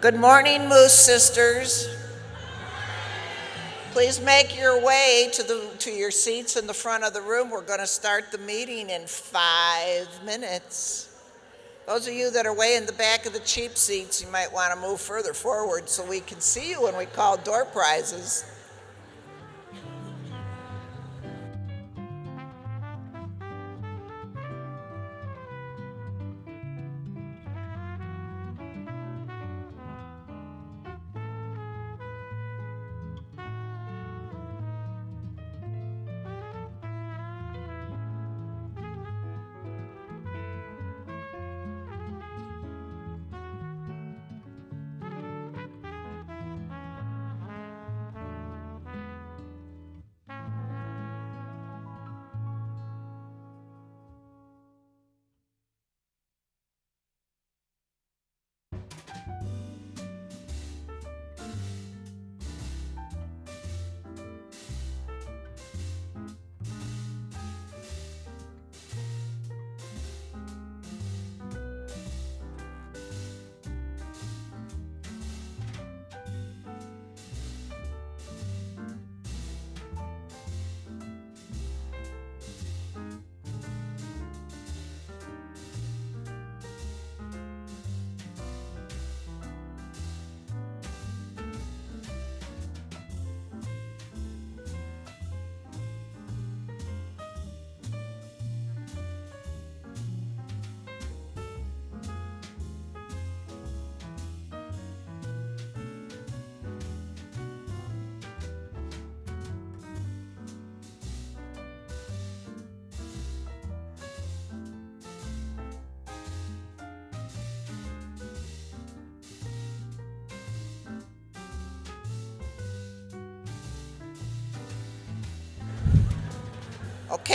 Good morning, Moose Sisters. Please make your way to, the, to your seats in the front of the room. We're going to start the meeting in five minutes. Those of you that are way in the back of the cheap seats, you might want to move further forward so we can see you when we call door prizes.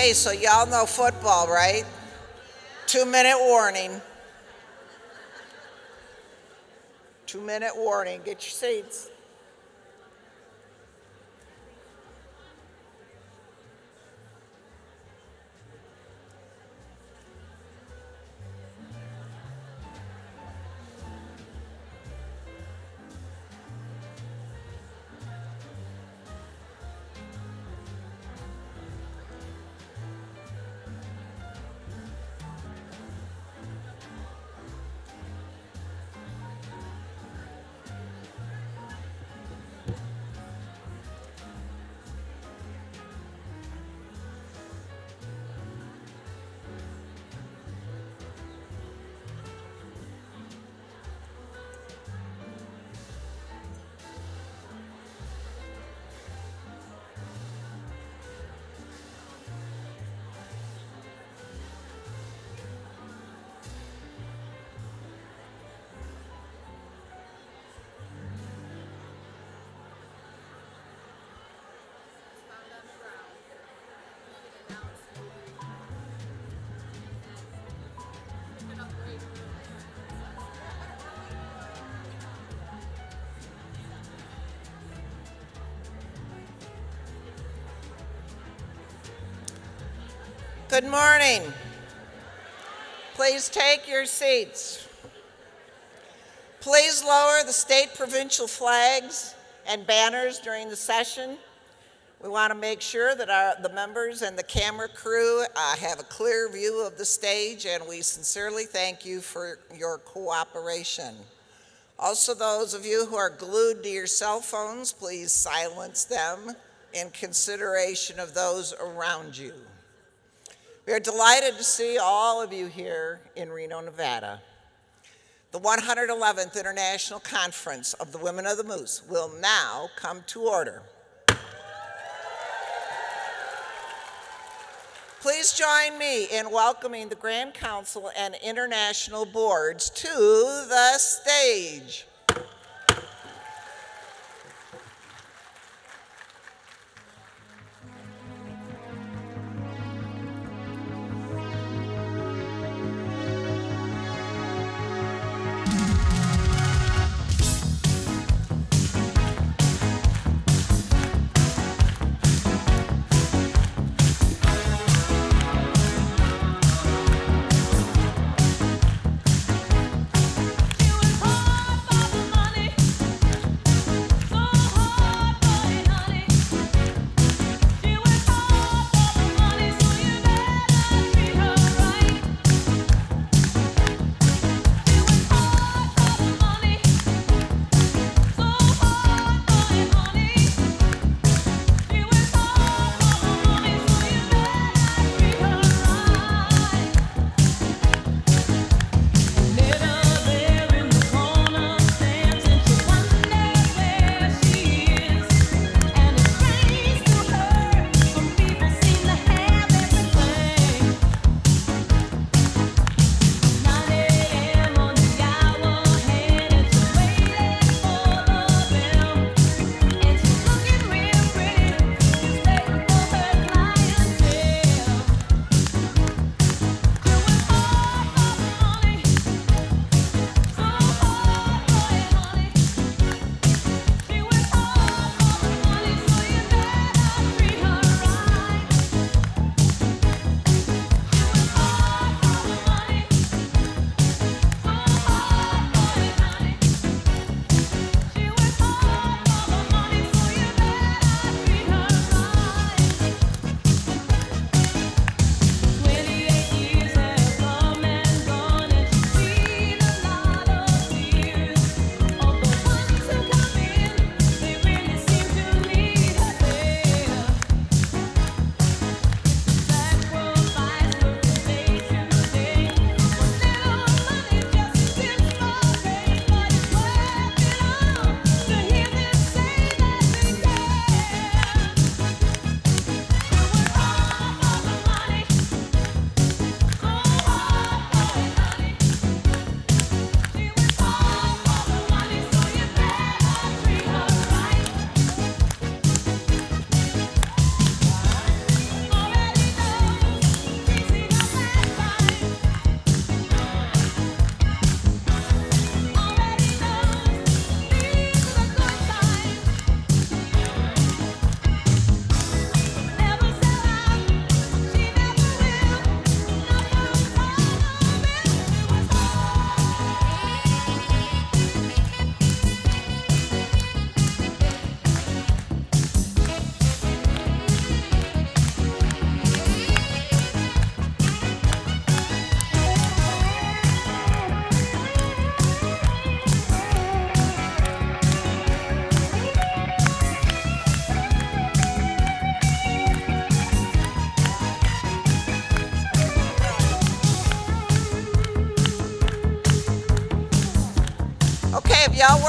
Okay, so y'all know football, right? Two minute warning. Two minute warning. Get your seats. Good morning. Please take your seats. Please lower the state provincial flags and banners during the session. We want to make sure that our, the members and the camera crew uh, have a clear view of the stage and we sincerely thank you for your cooperation. Also, those of you who are glued to your cell phones, please silence them in consideration of those around you. We are delighted to see all of you here in Reno, Nevada. The 111th International Conference of the Women of the Moose will now come to order. Please join me in welcoming the Grand Council and international boards to the stage.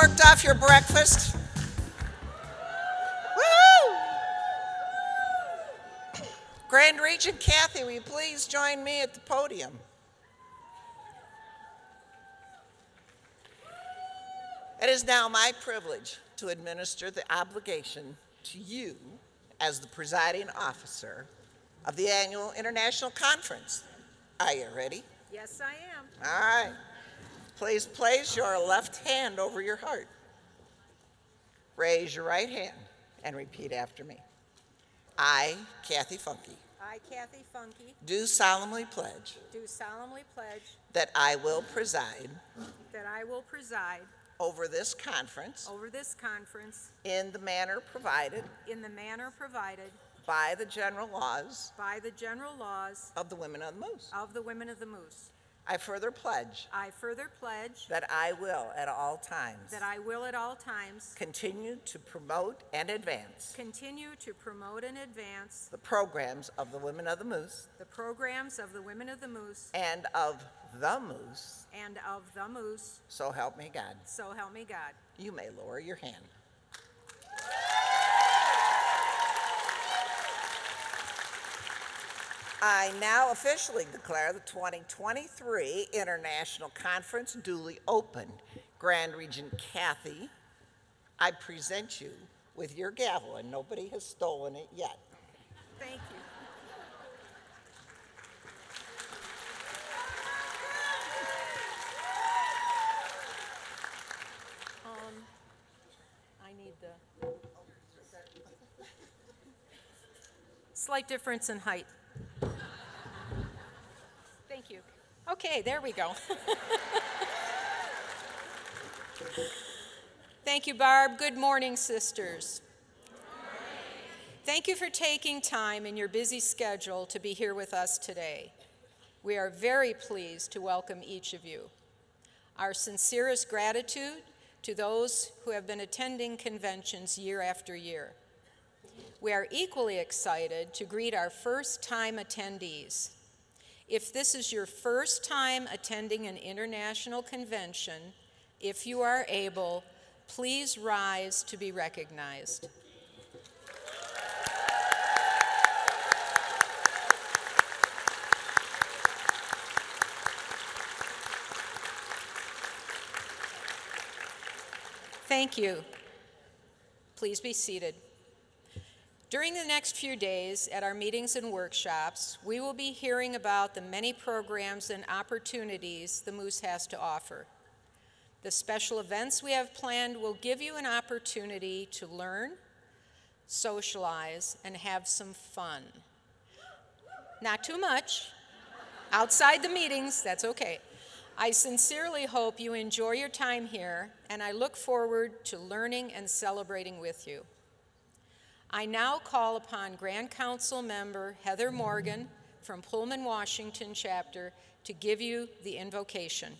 Worked off your breakfast? Woo! Grand Regent Kathy, will you please join me at the podium? It is now my privilege to administer the obligation to you as the presiding officer of the annual international conference. Are you ready? Yes, I am. All right. Please place your left hand over your heart. Raise your right hand and repeat after me. I, Kathy Funky, I, Kathy Funky, do solemnly pledge do solemnly pledge that I will preside that I will preside over this conference over this conference in the manner provided in the manner provided by the general laws by the general laws of the Women of the Moose. of the Women of the Moose. I further pledge I further pledge that I will at all times that I will at all times continue to promote and advance continue to promote and advance the programs of the Women of the Moose the programs of the Women of the Moose and of the Moose. and of the Moose, So help me God. so help me God. You may lower your hand. I now officially declare the 2023 International Conference duly opened. Grand Regent Kathy, I present you with your gavel, and nobody has stolen it yet. Thank you. Um, I need the. Slight difference in height. Thank you. Okay, there we go. Thank you, Barb. Good morning, sisters. Thank you for taking time in your busy schedule to be here with us today. We are very pleased to welcome each of you. Our sincerest gratitude to those who have been attending conventions year after year. We are equally excited to greet our first time attendees. If this is your first time attending an international convention, if you are able, please rise to be recognized. Thank you. Please be seated. During the next few days at our meetings and workshops, we will be hearing about the many programs and opportunities the Moose has to offer. The special events we have planned will give you an opportunity to learn, socialize, and have some fun. Not too much. Outside the meetings, that's okay. I sincerely hope you enjoy your time here, and I look forward to learning and celebrating with you. I now call upon Grand Council member Heather Morgan from Pullman, Washington chapter to give you the invocation.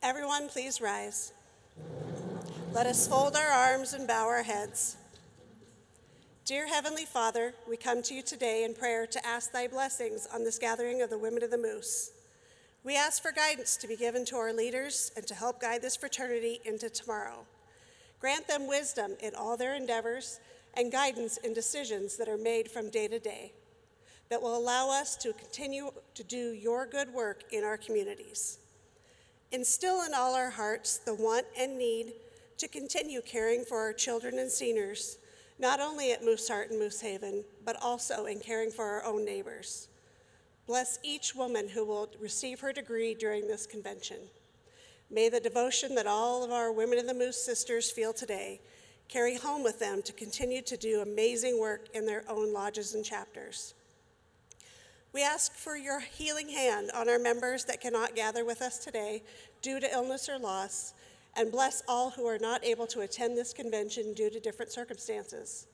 Everyone, please rise. Let us fold our arms and bow our heads. Dear Heavenly Father, we come to you today in prayer to ask thy blessings on this gathering of the Women of the Moose. We ask for guidance to be given to our leaders and to help guide this fraternity into tomorrow. Grant them wisdom in all their endeavors and guidance in decisions that are made from day to day that will allow us to continue to do your good work in our communities. Instill in all our hearts the want and need to continue caring for our children and seniors, not only at Mooseheart and Moosehaven, but also in caring for our own neighbors. Bless each woman who will receive her degree during this convention. May the devotion that all of our Women of the Moose sisters feel today carry home with them to continue to do amazing work in their own lodges and chapters. We ask for your healing hand on our members that cannot gather with us today due to illness or loss, and bless all who are not able to attend this convention due to different circumstances.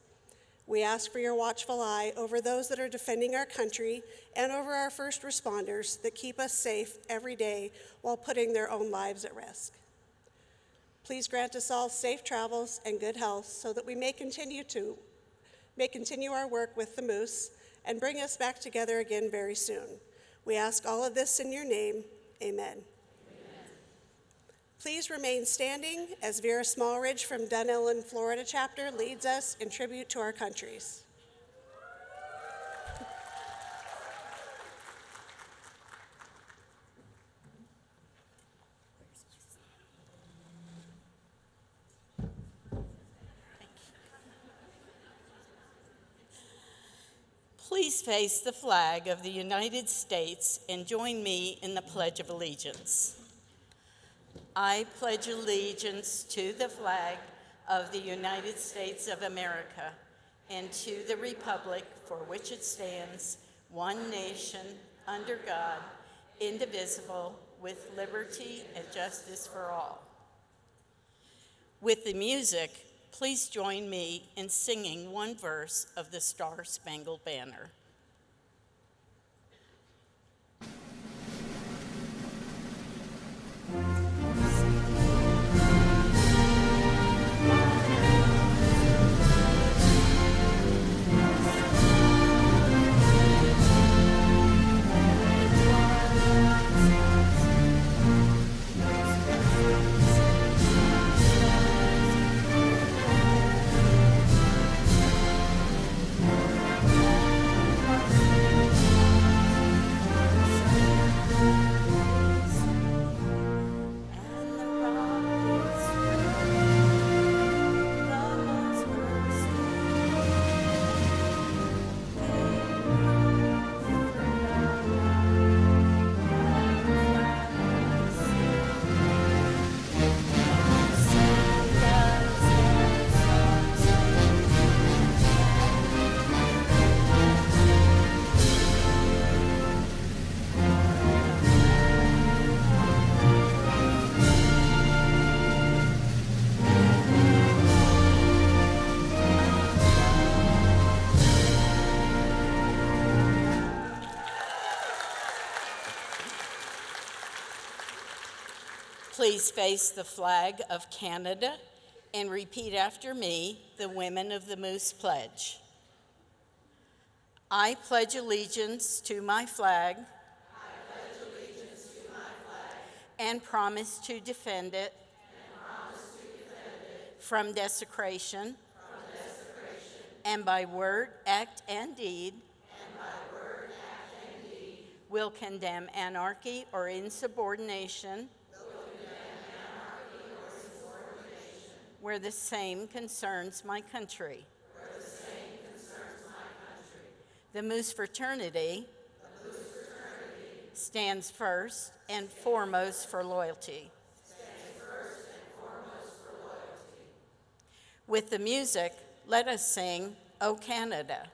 We ask for your watchful eye over those that are defending our country and over our first responders that keep us safe every day while putting their own lives at risk. Please grant us all safe travels and good health so that we may continue to may continue our work with the Moose and bring us back together again very soon. We ask all of this in your name. Amen. Please remain standing as Vera Smallridge from Dunnellon, Florida chapter leads us in tribute to our countries. Please face the flag of the United States and join me in the Pledge of Allegiance. I pledge allegiance to the flag of the United States of America and to the republic for which it stands, one nation, under God, indivisible, with liberty and justice for all. With the music, please join me in singing one verse of the Star Spangled Banner. Please face the flag of Canada and repeat after me the Women of the Moose Pledge. I pledge allegiance to my flag. And promise to defend it. From desecration. And by word, act, and deed. Will condemn anarchy or insubordination. Where the same concerns my country. The Moose Fraternity. Stands first and foremost for loyalty. With the music, let us sing, O Canada.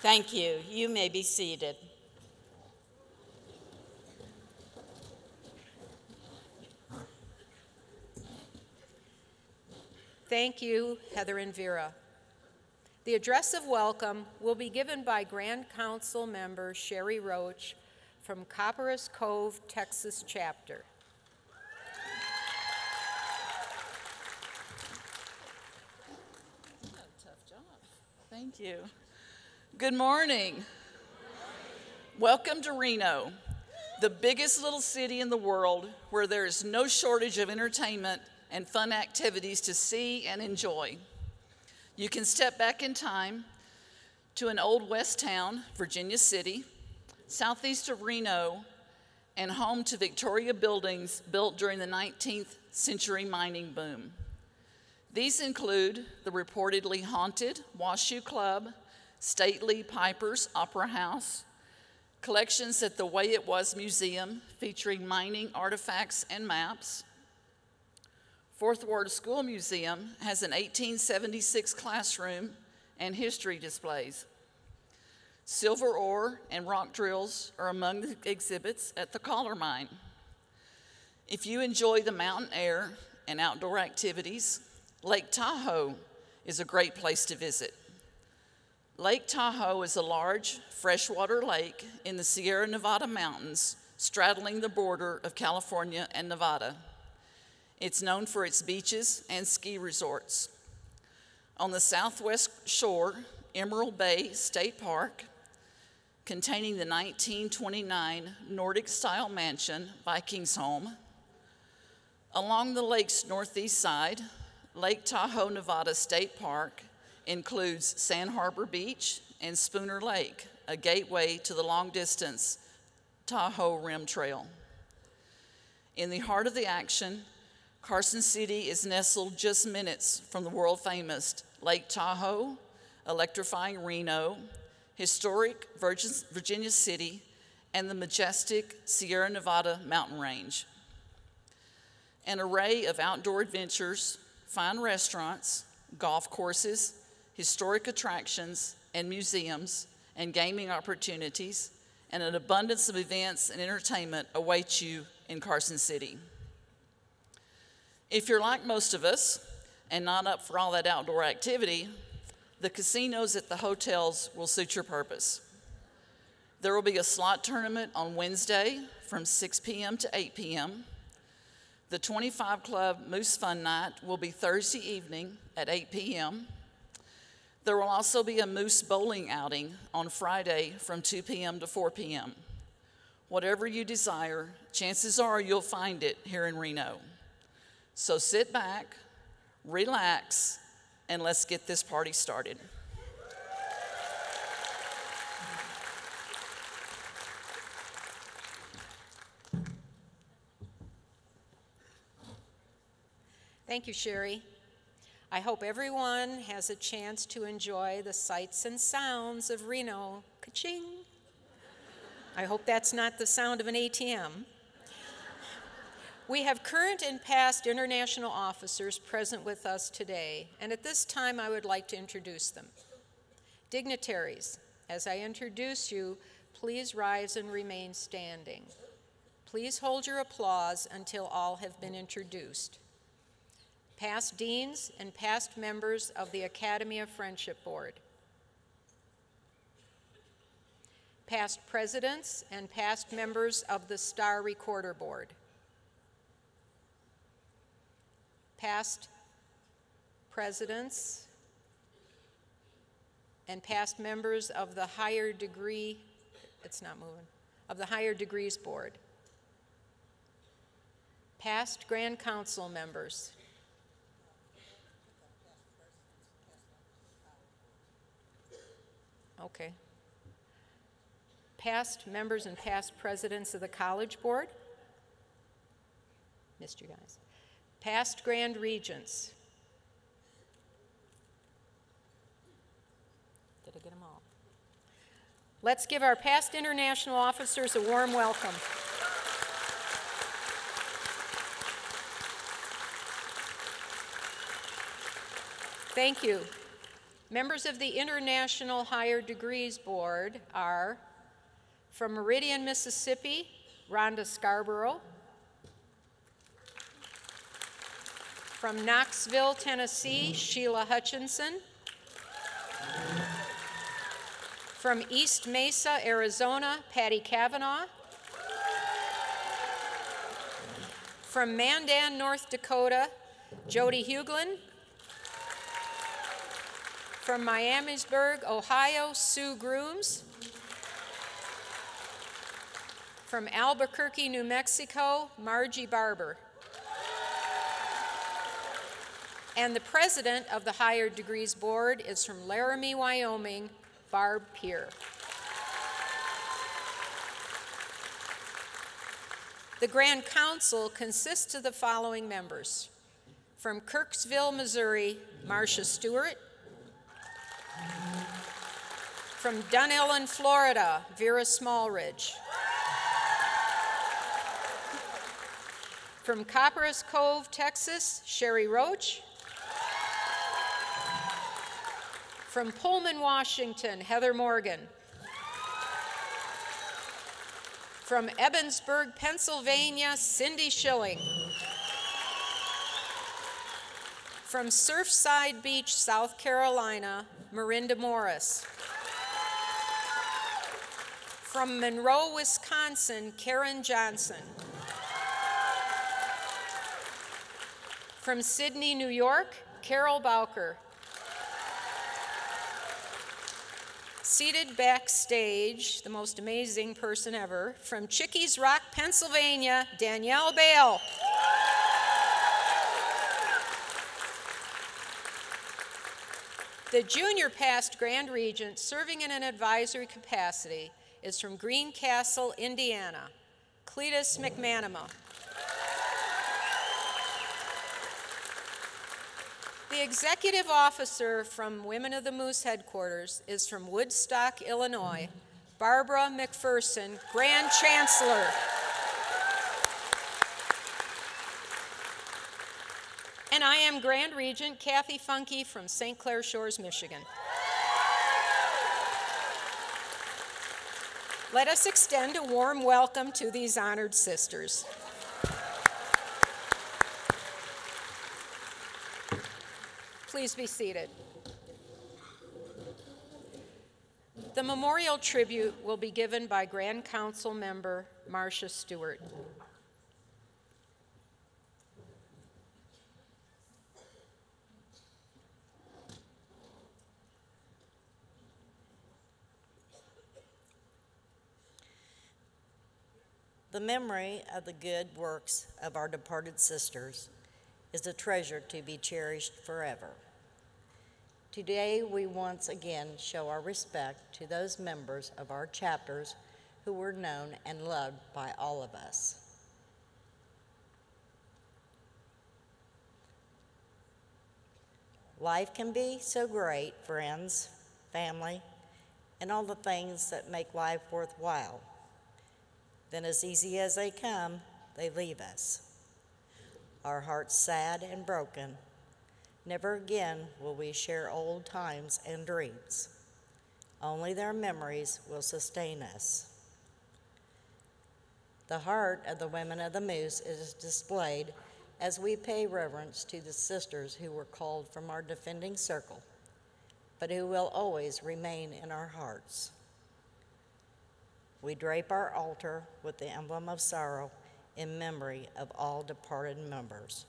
Thank you. You may be seated. Thank you, Heather and Vera. The The address of welcome will be given by Grand Council member Sherry Roach from Copperas Cove, Texas chapter. Tough job. Thank you. Good morning. Welcome to Reno, the biggest little city in the world where there is no shortage of entertainment and fun activities to see and enjoy. You can step back in time to an old west town, Virginia City, southeast of Reno, and home to Victoria buildings built during the 19th century mining boom. These include the reportedly haunted Washoe Club, stately Piper's Opera House, collections at the Way It Was Museum featuring mining artifacts and maps. Fourth Ward School Museum has an 1876 classroom and history displays. Silver ore and rock drills are among the exhibits at the Chollar Mine. If you enjoy the mountain air and outdoor activities, Lake Tahoe is a great place to visit. Lake Tahoe is a large freshwater lake in the Sierra Nevada mountains, straddling the border of California and Nevada. It's known for its beaches and ski resorts. On the southwest shore, Emerald Bay State Park, containing the 1929 Nordic style mansion Vikingsholm. Along the lake's northeast side, Lake Tahoe, Nevada State Park includes Sand Harbor Beach and Spooner Lake, a gateway to the long distance Tahoe Rim Trail. In the heart of the action, Carson City is nestled just minutes from the world famous Lake Tahoe, electrifying Reno, historic Virginia City, and the majestic Sierra Nevada mountain range. An array of outdoor adventures, fine restaurants, golf courses, historic attractions, and museums, and gaming opportunities, and an abundance of events and entertainment awaits you in Carson City. If you're like most of us and not up for all that outdoor activity, the casinos at the hotels will suit your purpose. There will be a slot tournament on Wednesday from 6 p.m. to 8 p.m. The 25 Club Moose Fun Night will be Thursday evening at 8 p.m. There will also be a Moose Bowling outing on Friday from 2 p.m. to 4 p.m. Whatever you desire, chances are you'll find it here in Reno. So sit back, relax, and let's get this party started. Thank you, Sherry. I hope everyone has a chance to enjoy the sights and sounds of Reno. Ka-ching! I hope that's not the sound of an ATM. We have current and past international officers present with us today, and at this time I would like to introduce them. Dignitaries, as I introduce you, please rise and remain standing. Please hold your applause until all have been introduced. Past deans and past members of the Academy of Friendship Board. Past presidents and past members of the Star Recorder Board. past presidents and past members of the higher degree, it's not moving, of the Higher Degrees Board, past Grand Council members, Okay. Past members and past presidents of the College Board. Missed you guys past Grand Regents. Did I get them all? Let's give our past international officers a warm welcome. Thank you. Members of the International Higher Degrees Board are from Meridian, Mississippi, Rhonda Scarborough. From Knoxville, Tennessee, Sheila Hutchinson. From East Mesa, Arizona, Patty Kavanaugh. From Mandan, North Dakota, Jody Huglin. From Miamisburg, Ohio, Sue Grooms. From Albuquerque, New Mexico, Margie Barber. And the president of the Higher Degrees Board is from Laramie, Wyoming, Barb Peer. The Grand Council consists of the following members. From Kirksville, Missouri, Marcia Stewart. From Dunnellon, Florida, Vera Smallridge. From Copperas Cove, Texas, Sherry Roach. From Pullman, Washington, Heather Morgan. From Ebensburg, Pennsylvania, Cindy Schilling. From Surfside Beach, South Carolina, Marinda Morris. From Monroe, Wisconsin, Karen Johnson. From Sidney, New York, Carol Bowker. Seated backstage, the most amazing person ever, from Chickies Rock, Pennsylvania, Danielle Bale. The junior past Grand Regent serving in an advisory capacity is from Greencastle, Indiana, Cletus McManama. The executive officer from Women of the Moose headquarters is from Woodstock, Illinois, Barbara McPherson, Grand Chancellor. And I am Grand Regent Kathy Funky from St. Clair Shores, Michigan. Let us extend a warm welcome to these honored sisters. Please be seated. The memorial tribute will be given by Grand Council member Marcia Stewart. The memory of the good works of our departed sisters is a treasure to be cherished forever. Today, we once again show our respect to those members of our chapters who were known and loved by all of us. Life can be so great, friends, family, and all the things that make life worthwhile. Then, as easy as they come, they leave us. Our hearts sad and broken. Never again will we share old times and dreams. Only their memories will sustain us. The heart of the women of the Moose is displayed as we pay reverence to the sisters who were called from our defending circle, but who will always remain in our hearts. We drape our altar with the emblem of sorrow in memory of all departed members.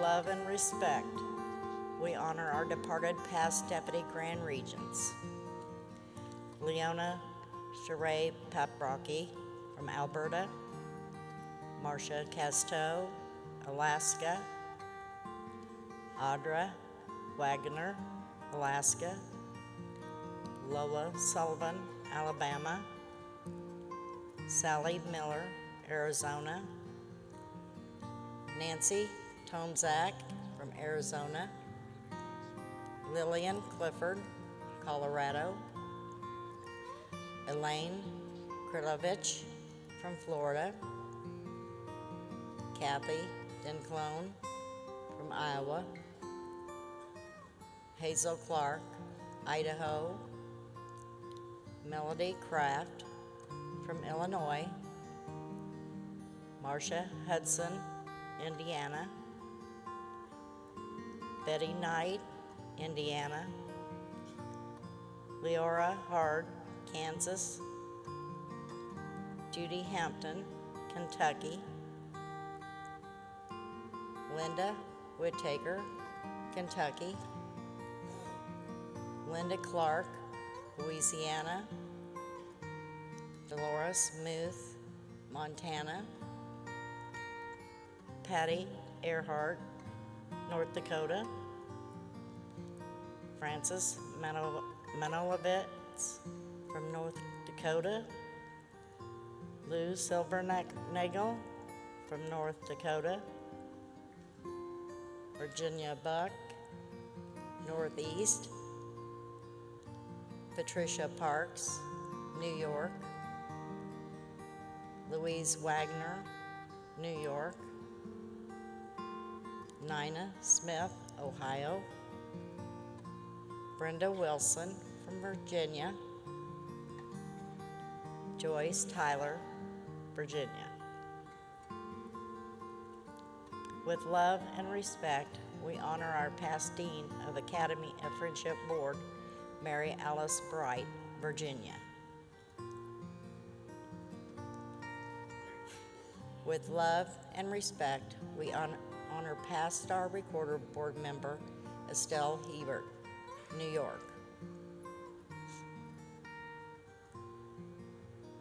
Love and respect, we honor our departed past Deputy Grand Regents. Leona Sheree Paprocki from Alberta, Marcia Casteau, Alaska, Audra Wagner, Alaska, Lola Sullivan, Alabama, Sally Miller, Arizona, Nancy Tomzak from Arizona, Lillian Clifford, Colorado, Elaine Krilovich from Florida, Kathy Dinclone from Iowa, Hazel Clark, Idaho, Melody Kraft from Illinois, Marcia Hudson, Indiana, Betty Knight, Indiana, Leora Hard, Kansas, Judy Hampton, Kentucky, Linda Whittaker, Kentucky, Linda Clark, Louisiana, Dolores Muth, Montana, Patty Earhart, North Dakota, Francis Manol- from North Dakota, Lou Silvernagel from North Dakota, Virginia Buck, Northeast, Patricia Parks, New York, Louise Wagner, New York, Nina Smith, Ohio, Brenda Wilson from Virginia, Joyce Tyler, Virginia. With love and respect, we honor our past Dean of Academy of Friendship Board, Mary Alice Bright, Virginia. With love and respect, we hon- honor past Star Recorder Board member Estelle Hebert, New York.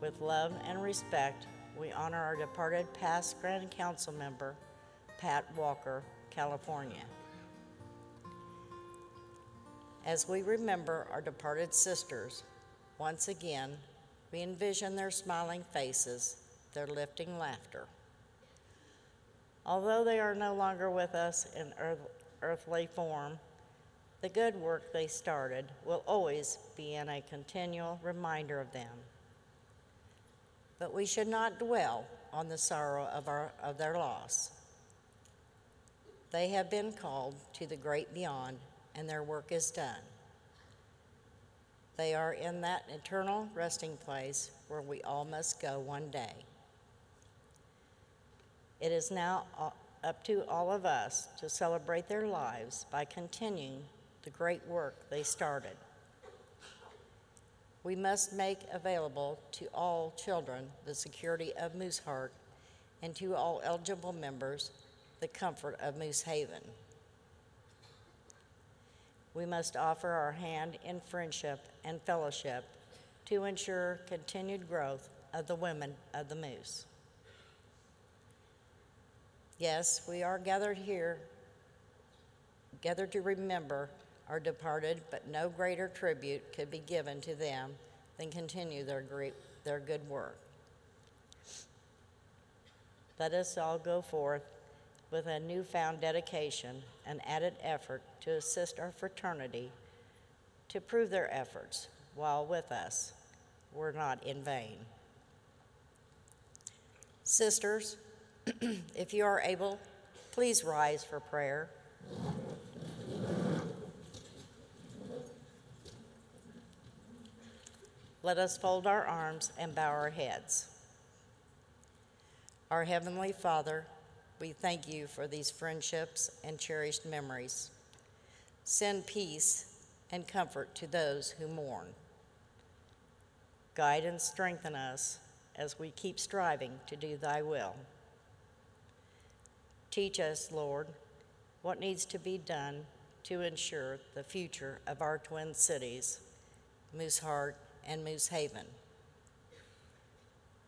With love and respect, we honor our departed past Grand Council member Pat Walker, California. As we remember our departed sisters, once again, we envision their smiling faces, their lifting laughter. Although they are no longer with us in earth, earthly form, the good work they started will always be in a continual reminder of them. But we should not dwell on the sorrow of, our, of their loss. They have been called to the great beyond, and their work is done. They are in that eternal resting place where we all must go one day. It is now up to all of us to celebrate their lives by continuing the great work they started. We must make available to all children the security of Mooseheart and to all eligible members the comfort of Moosehaven. We must offer our hand in friendship and fellowship to ensure continued growth of the women of the Moose. Yes, we are gathered here, gathered to remember our departed, but no greater tribute could be given to them than continue their, great, their good work. Let us all go forth with a newfound dedication and added effort to assist our fraternity to prove their efforts while with us were not in vain. Sisters, if you are able, please rise for prayer. Let us fold our arms and bow our heads. Our Heavenly Father, we thank you for these friendships and cherished memories. Send peace and comfort to those who mourn. Guide and strengthen us as we keep striving to do thy will. Teach us, Lord, what needs to be done to ensure the future of our twin cities, Mooseheart and Moosehaven.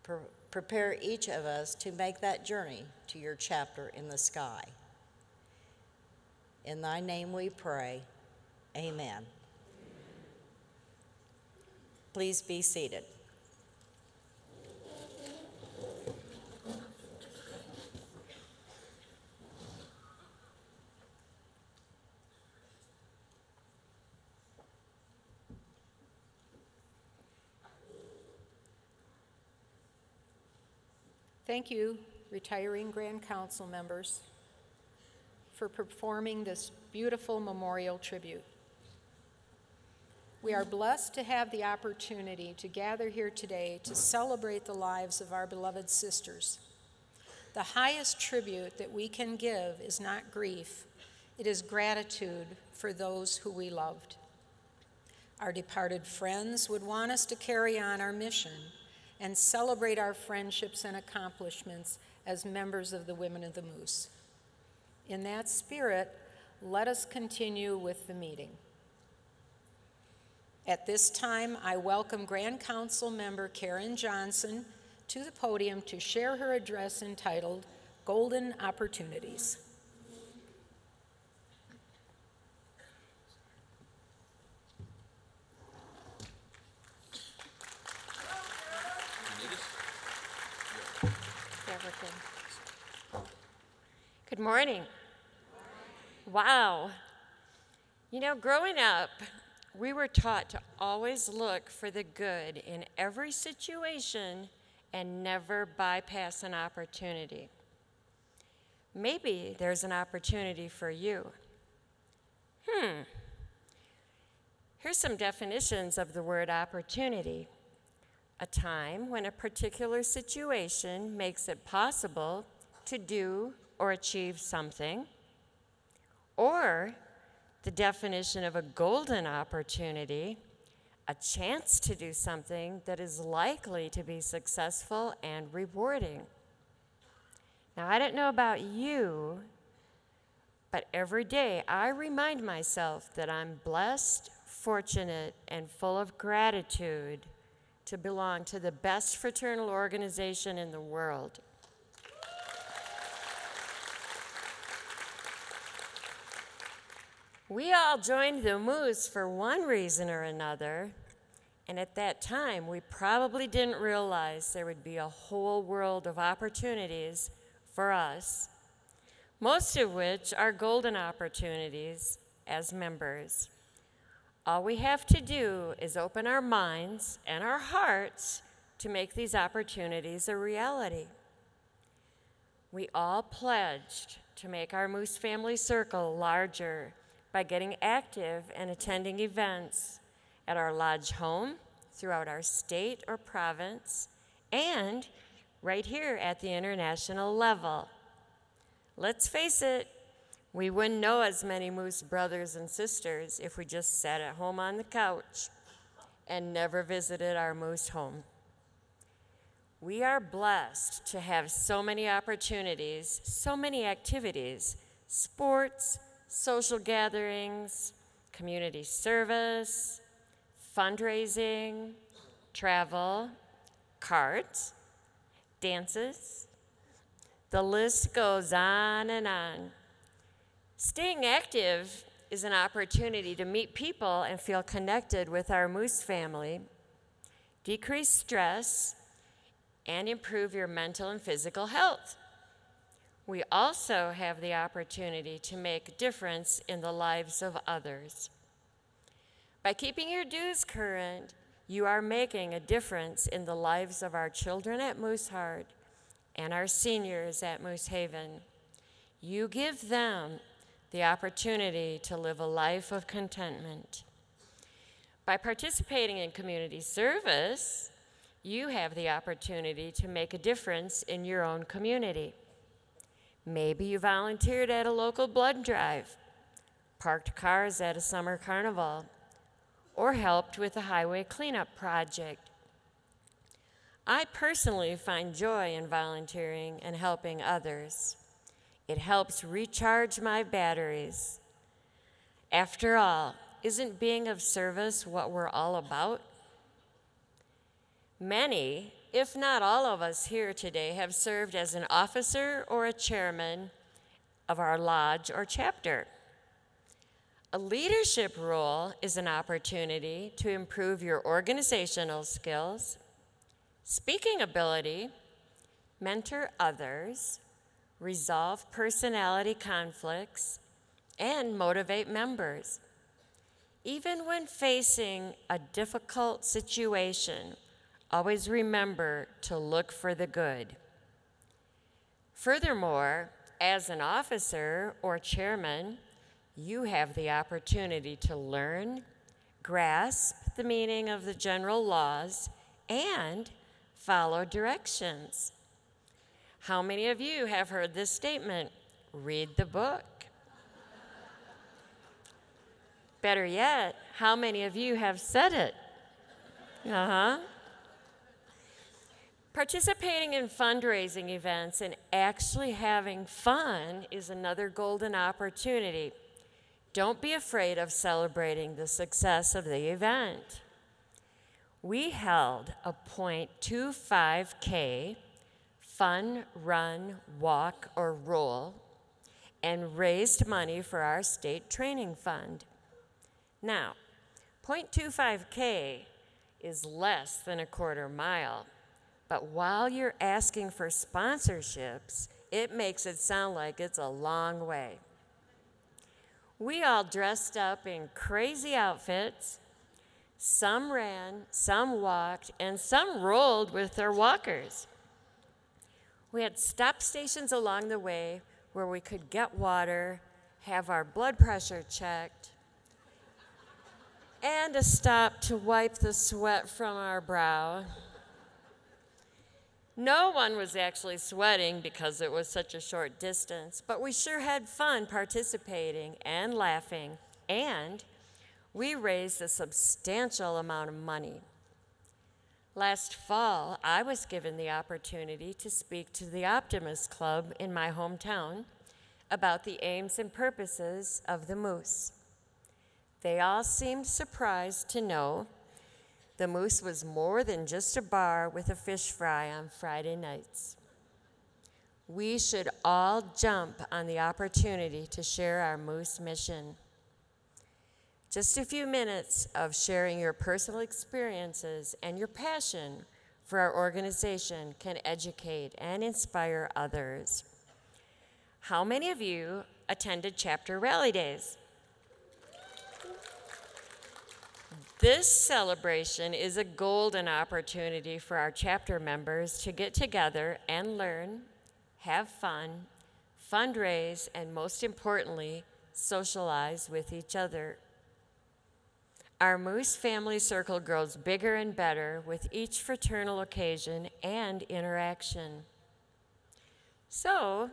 Pre- prepare each of us to make that journey to your chapter in the sky. In thy name we pray. Amen. Please be seated. Thank you retiring Grand Council members for performing this beautiful memorial tribute. We are blessed to have the opportunity to gather here today to celebrate the lives of our beloved sisters. The highest tribute that we can give is not grief, it is gratitude for those who we loved. Our departed friends would want us to carry on our mission and celebrate our friendships and accomplishments as members of the Women of the Moose. In that spirit, let us continue with the meeting. At this time, I welcome Grand Council member Karen Johnson to the podium to share her address entitled Golden Opportunities. Good morning. Wow. You know, growing up, we were taught to always look for the good in every situation and never bypass an opportunity. Maybe there's an opportunity for you. Hmm. Here's some definitions of the word opportunity a time when a particular situation makes it possible to do or achieve something, or the definition of a golden opportunity, a chance to do something that is likely to be successful and rewarding. Now, I don't know about you, but every day I remind myself that I'm blessed, fortunate, and full of gratitude to belong to the best fraternal organization in the world. We all joined the Moose for one reason or another, and at that time we probably didn't realize there would be a whole world of opportunities for us, most of which are golden opportunities as members. All we have to do is open our minds and our hearts to make these opportunities a reality. We all pledged to make our Moose Family Circle larger by getting active and attending events at our lodge home, throughout our state or province, and right here at the international level. Let's face it, we wouldn't know as many Moose brothers and sisters if we just sat at home on the couch and never visited our Moose home. We are blessed to have so many opportunities, so many activities, sports, social gatherings, community service, fundraising, travel, cards, dances. The list goes on and on. Staying active is an opportunity to meet people and feel connected with our Moose family, decrease stress, and improve your mental and physical health. We also have the opportunity to make a difference in the lives of others. By keeping your dues current, you are making a difference in the lives of our children at Mooseheart and our seniors at Moosehaven. You give them the opportunity to live a life of contentment. By participating in community service, you have the opportunity to make a difference in your own community. Maybe you volunteered at a local blood drive, parked cars at a summer carnival, or helped with a highway cleanup project. I personally find joy in volunteering and helping others. It helps recharge my batteries. After all, isn't being of service what we're all about? Many, if not all of us here today, have served as an officer or a chairman of our lodge or chapter. A leadership role is an opportunity to improve your organizational skills, speaking ability, mentor others, resolve personality conflicts, and motivate members. Even when facing a difficult situation, always remember to look for the good. Furthermore, as an officer or chairman, you have the opportunity to learn, grasp the meaning of the general laws, and follow directions. How many of you have heard this statement? Read the book. Better yet, how many of you have said it? Uh huh. Participating in fundraising events and actually having fun is another golden opportunity. Don't be afraid of celebrating the success of the event. We held a 0.25K fun, run, walk, or roll and raised money for our state training fund. Now, 0.25K is less than a quarter mile, but while you're asking for sponsorships, it makes it sound like it's a long way. We all dressed up in crazy outfits. Some ran, some walked, and some rolled with their walkers. We had stop stations along the way where we could get water, have our blood pressure checked, and a stop to wipe the sweat from our brow. No one was actually sweating because it was such a short distance, but we sure had fun participating and laughing, and we raised a substantial amount of money. Last fall, I was given the opportunity to speak to the Optimist Club in my hometown about the aims and purposes of the Moose. They all seemed surprised to know the Moose was more than just a bar with a fish fry on Friday nights. We should all jump on the opportunity to share our Moose mission. Just a few minutes of sharing your personal experiences and your passion for our organization can educate and inspire others. How many of you attended chapter rally days? This celebration is a golden opportunity for our chapter members to get together and learn, have fun, fundraise, and most importantly, socialize with each other. Our Moose family circle grows bigger and better with each fraternal occasion and interaction. So,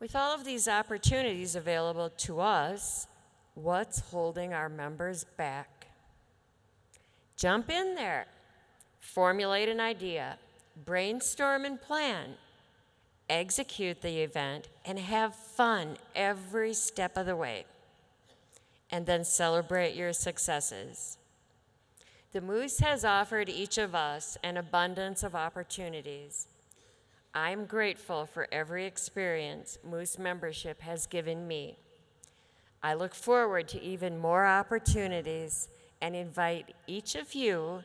with all of these opportunities available to us, what's holding our members back? Jump in there, formulate an idea, brainstorm and plan, execute the event, and have fun every step of the way. And then celebrate your successes. The Moose has offered each of us an abundance of opportunities. I'm grateful for every experience Moose membership has given me. I look forward to even more opportunities and invite each of you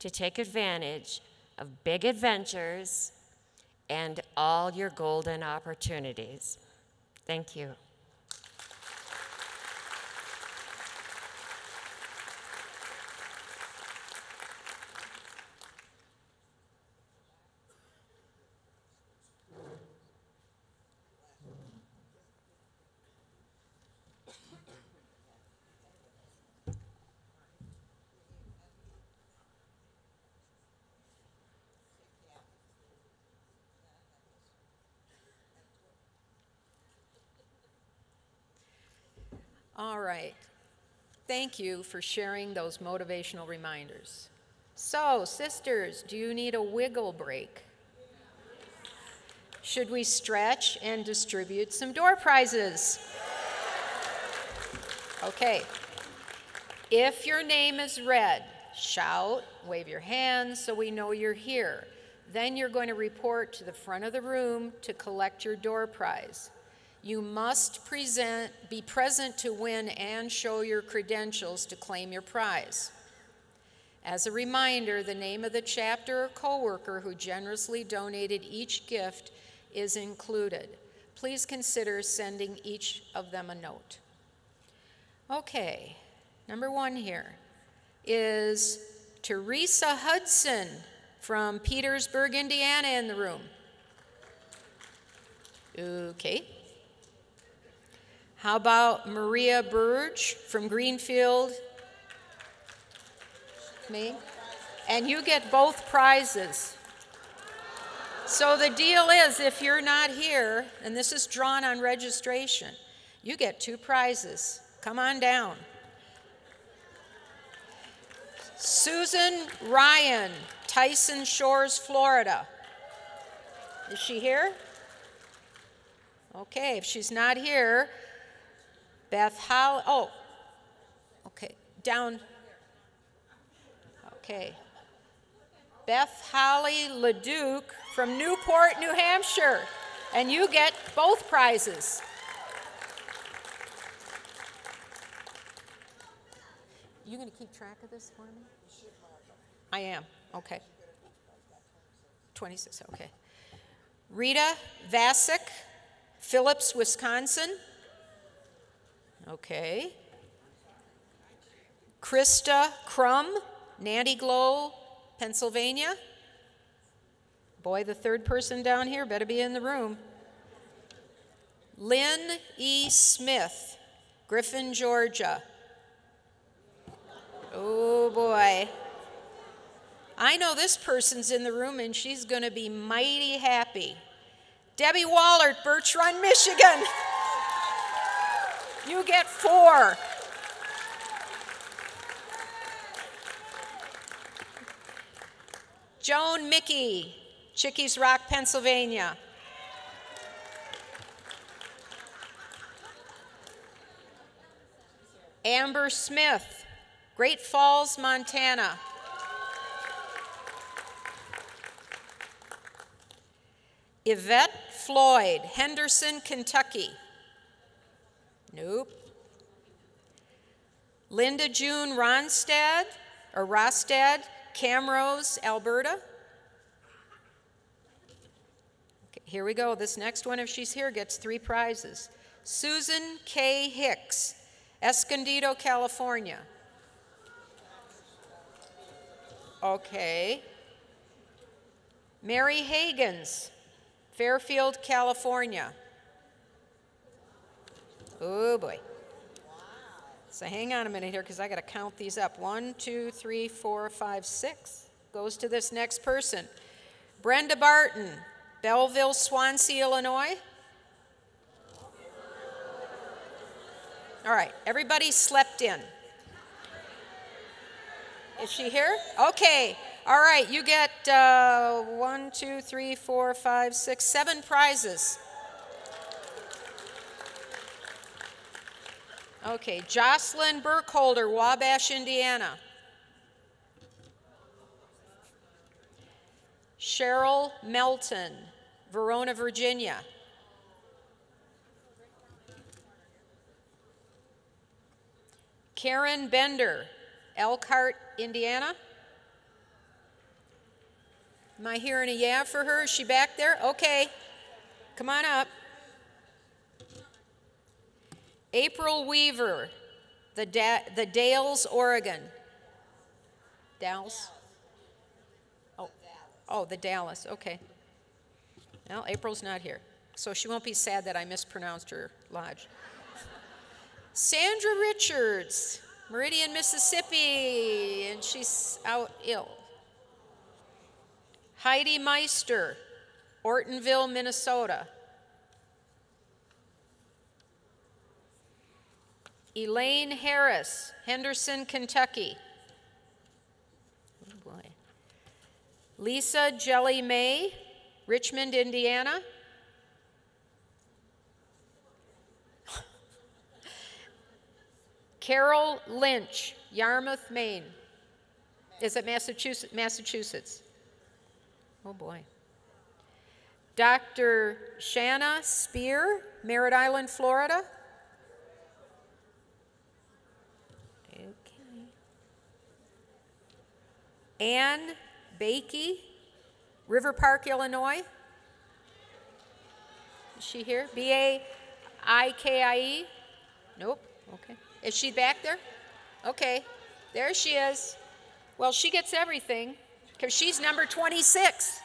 to take advantage of big adventures and all your golden opportunities. Thank you. All right. Thank you for sharing those motivational reminders. So, sisters, do you need a wiggle break? Should we stretch and distribute some door prizes? Okay. If your name is read, shout, wave your hands so we know you're here. Then you're going to report to the front of the room to collect your door prize. You must present, be present to win and show your credentials to claim your prize. As a reminder, the name of the chapter or coworker who generously donated each gift is included. Please consider sending each of them a note. Okay, number one here is Teresa Hudson from Petersburg, Indiana, in the room. Okay. How about Maria Burge from Greenfield, Maine? And you get both prizes. So the deal is if you're not here, and this is drawn on registration, you get two prizes. Come on down. Susan Ryan, Tyson Shores, Florida. Is she here? Okay, if she's not here, Beth Holly, oh, okay, down. Okay. Beth Holly LeDuc from Newport, New Hampshire. And you get both prizes. You going to keep track of this for me? I am, okay. 26, okay. Rita Vasic, Phillips, Wisconsin. Okay. Krista Crum, Nanty Glo, Pennsylvania. Boy, the third person down here better be in the room. Lynn E. Smith, Griffin, Georgia. Oh boy. I know this person's in the room and she's going to be mighty happy. Debbie Wallert, Birch Run, Michigan. You get four. Joan Mickey, Chickies Rock, Pennsylvania. Amber Smith, Great Falls, Montana. Yvette Floyd, Henderson, Kentucky. Nope. Linda June Ronstad, or Rostad, Camrose, Alberta. Okay, here we go. This next one, if she's here, gets three prizes. Susan K. Hicks, Escondido, California. Okay. Mary Hagens, Fairfield, California. Oh boy. So hang on a minute here because I got to count these up. One, two, three, four, five, six. Goes to this next person. Brenda Barton, Belleville, Swansea, Illinois. All right, everybody slept in. Is she here? Okay. All right, you get uh, one, two, three, four, five, six, seven prizes. Okay, Jocelyn Burkholder, Wabash, Indiana. Cheryl Melton, Verona, Virginia. Karen Bender, Elkhart, Indiana. Am I hearing a yeah for her? Is she back there? Okay. Come on up. April Weaver, the, da- the Dales, Oregon. Dallas? Oh, oh, the Dallas, okay. Well, April's not here, so she won't be sad that I mispronounced her lodge. Sandra Richards, Meridian, Mississippi, and she's out ill. Heidi Meister, Ortonville, Minnesota. Elaine Harris, Henderson, Kentucky. Oh boy. Lisa Jelly May, Richmond, Indiana. Carol Lynch, Yarmouth, Maine. Is it Massachusetts? Massachusetts. Oh boy. Dr. Shanna Spear, Merritt Island, Florida. Ann Baikie, River Park, Illinois. Is she here? B A I K I E? Nope. Okay. Is she back there? Okay. There she is. Well, she gets everything because she's number 26.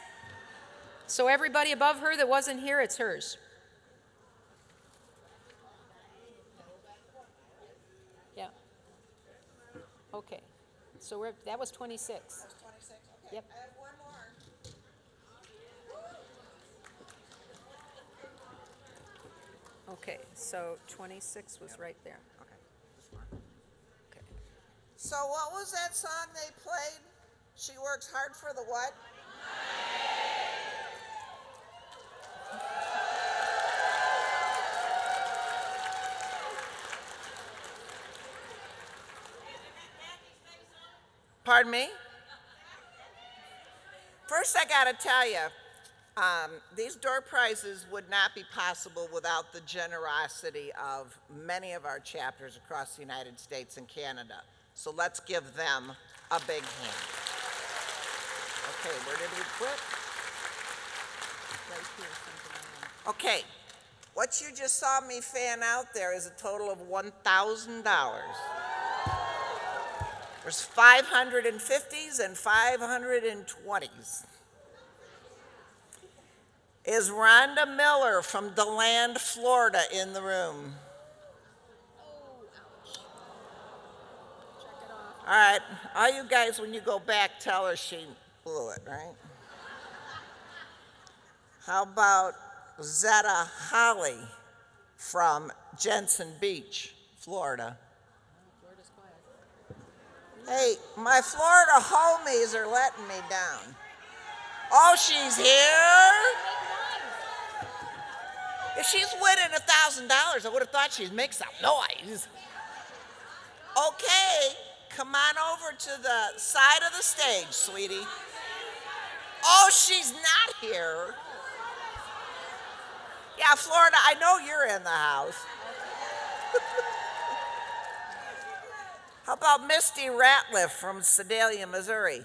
So everybody above her that wasn't here, it's hers. Yeah. Okay. So we're, that was 26. Twenty-six, okay. Yep. I have one more. Okay, so 26 was right there. Okay. Okay. So what was that song they played? She works hard for the what? Pardon me? First, I gotta tell you, um, these door prizes would not be possible without the generosity of many of our chapters across the United States and Canada. So let's give them a big hand. Okay, where did we quit? Okay, what you just saw me fan out there is a total of $1,000. There's 550s and 520s. Is Rhonda Miller from DeLand, Florida in the room? All right, all you guys, when you go back, tell her she blew it, right? How about Zetta Holly from Jensen Beach, Florida? Hey, my Florida homies are letting me down. Oh, she's here? If she's winning a thousand dollars, I would have thought she'd make some noise. Okay, come on over to the side of the stage, sweetie. Oh, she's not here. Yeah, Florida, I know you're in the house. How about Misty Ratliff from Sedalia, Missouri?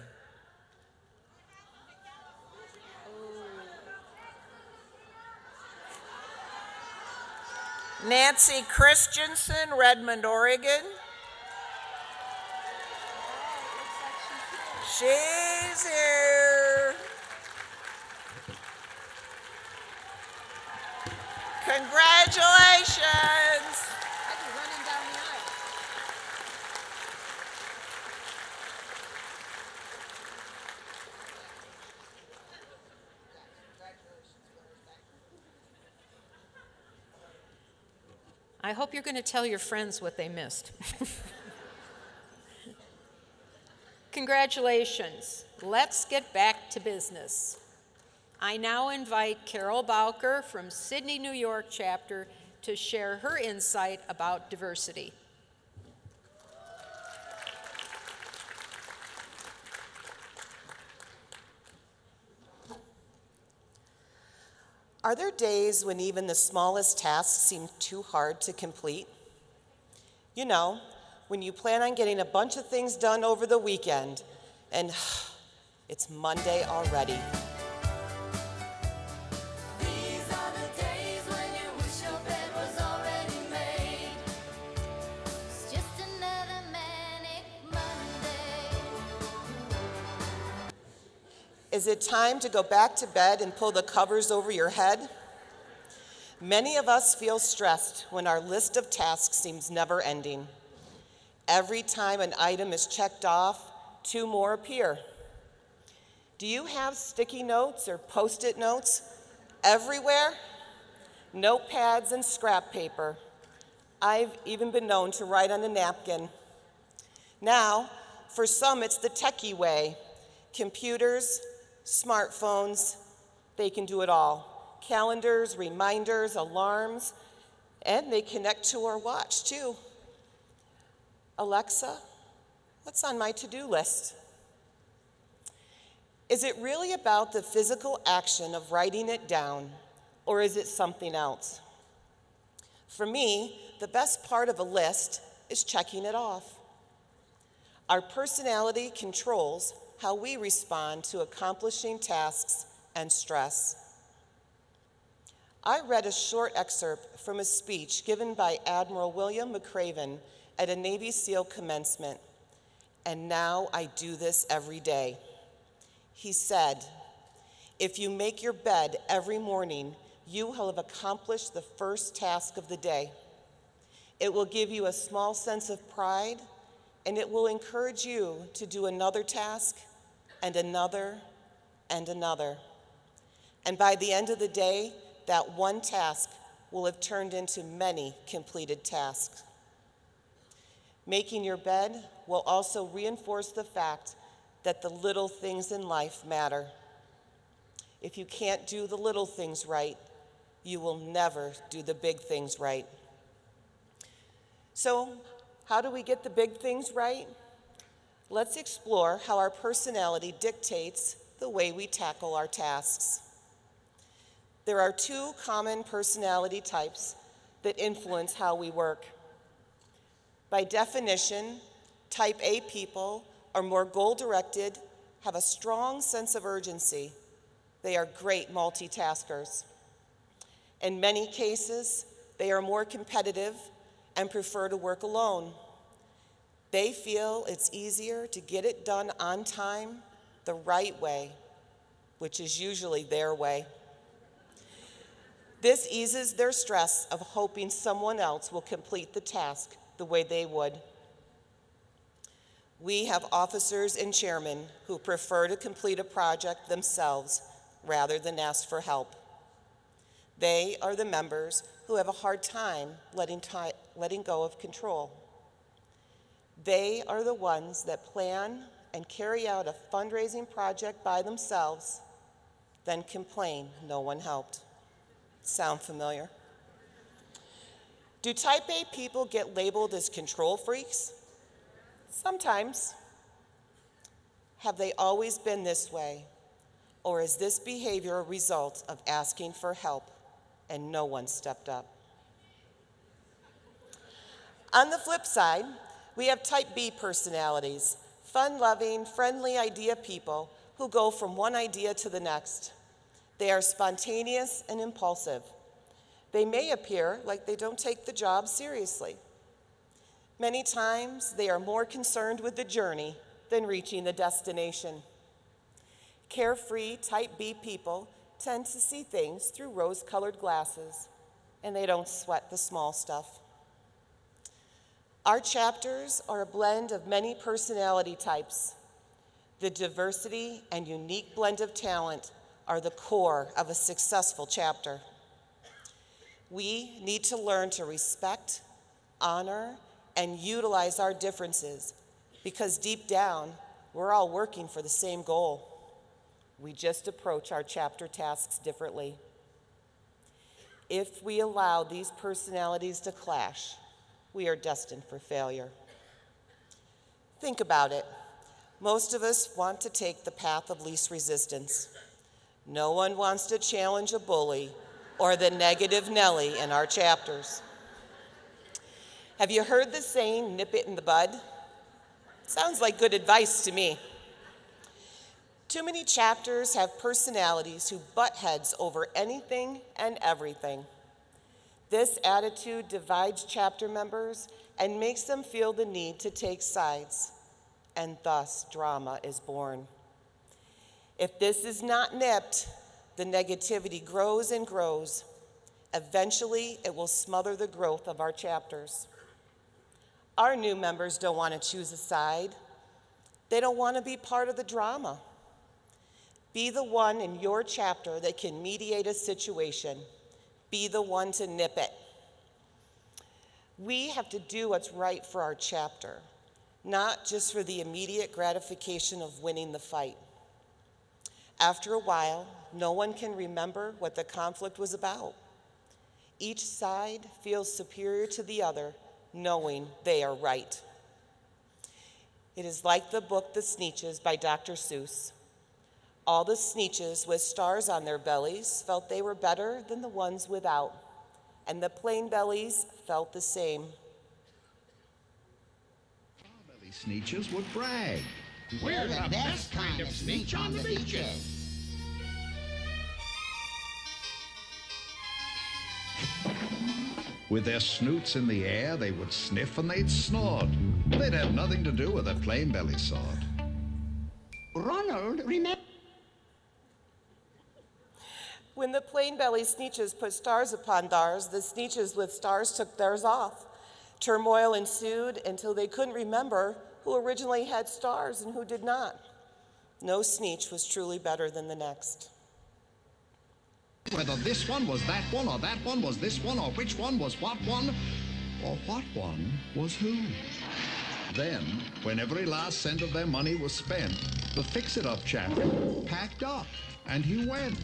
Nancy Christensen, Redmond, Oregon. She's here. Congratulations. I'd be running down the aisle. I hope you're going to tell your friends what they missed. Congratulations. Let's get back to business. I now invite Carol Bowker from Sidney, New York chapter to share her insight about diversity. Are there days when even the smallest tasks seem too hard to complete? You know, when you plan on getting a bunch of things done over the weekend and it's Monday already. Is it time to go back to bed and pull the covers over your head? Many of us feel stressed when our list of tasks seems never ending. Every time an item is checked off, two more appear. Do you have sticky notes or post it notes everywhere? Notepads and scrap paper. I've even been known to write on a napkin. Now, for some, it's the techie way computers, smartphones, they can do it all. Calendars, reminders, alarms, and they connect to our watch too. Alexa, what's on my to do list? Is it really about the physical action of writing it down, or is it something else? For me, the best part of a list is checking it off. Our personality controls how we respond to accomplishing tasks and stress. I read a short excerpt from a speech given by Admiral William McRaven at a Navy SEAL commencement, and now I do this every day. He said, If you make your bed every morning, you will have accomplished the first task of the day. It will give you a small sense of pride and it will encourage you to do another task and another and another. And by the end of the day, that one task will have turned into many completed tasks. Making your bed will also reinforce the fact that the little things in life matter. If you can't do the little things right, you will never do the big things right. So, how do we get the big things right? Let's explore how our personality dictates the way we tackle our tasks. There are two common personality types that influence how we work. By definition, type A people are more goal directed, have a strong sense of urgency. They are great multitaskers. In many cases, they are more competitive and prefer to work alone. They feel it's easier to get it done on time the right way, which is usually their way. This eases their stress of hoping someone else will complete the task the way they would. We have officers and chairmen who prefer to complete a project themselves rather than ask for help. They are the members who have a hard time letting, ti- letting go of control. They are the ones that plan and carry out a fundraising project by themselves, then complain no one helped. Sound familiar? Do type A people get labeled as control freaks? Sometimes. Have they always been this way? Or is this behavior a result of asking for help and no one stepped up? On the flip side, we have type B personalities, fun loving, friendly idea people who go from one idea to the next. They are spontaneous and impulsive. They may appear like they don't take the job seriously. Many times, they are more concerned with the journey than reaching the destination. Carefree, type B people tend to see things through rose colored glasses, and they don't sweat the small stuff. Our chapters are a blend of many personality types. The diversity and unique blend of talent are the core of a successful chapter. We need to learn to respect, honor, and utilize our differences because deep down, we're all working for the same goal. We just approach our chapter tasks differently. If we allow these personalities to clash, we are destined for failure. Think about it. Most of us want to take the path of least resistance. No one wants to challenge a bully or the negative Nelly in our chapters. Have you heard the saying, nip it in the bud? Sounds like good advice to me. Too many chapters have personalities who butt heads over anything and everything. This attitude divides chapter members and makes them feel the need to take sides, and thus drama is born. If this is not nipped, the negativity grows and grows. Eventually, it will smother the growth of our chapters. Our new members don't want to choose a side, they don't want to be part of the drama. Be the one in your chapter that can mediate a situation, be the one to nip it. We have to do what's right for our chapter, not just for the immediate gratification of winning the fight. After a while, no one can remember what the conflict was about. Each side feels superior to the other, knowing they are right. It is like the book The Sneetches by Dr. Seuss. All the Sneetches with stars on their bellies felt they were better than the ones without, and the plain bellies felt the same. Belly Sneetches would brag. We're the best kind of sneetch on the beaches. With their snoots in the air, they would sniff and they'd snort. They'd have nothing to do with a plain belly sort. Ronald, remember. When the plain belly sneetches put stars upon theirs, the sneetches with stars took theirs off. Turmoil ensued until they couldn't remember who originally had stars and who did not. No sneetch was truly better than the next. Whether this one was that one, or that one was this one, or which one was what one, or what one was who. Then, when every last cent of their money was spent, the fix it up chap packed up and he went.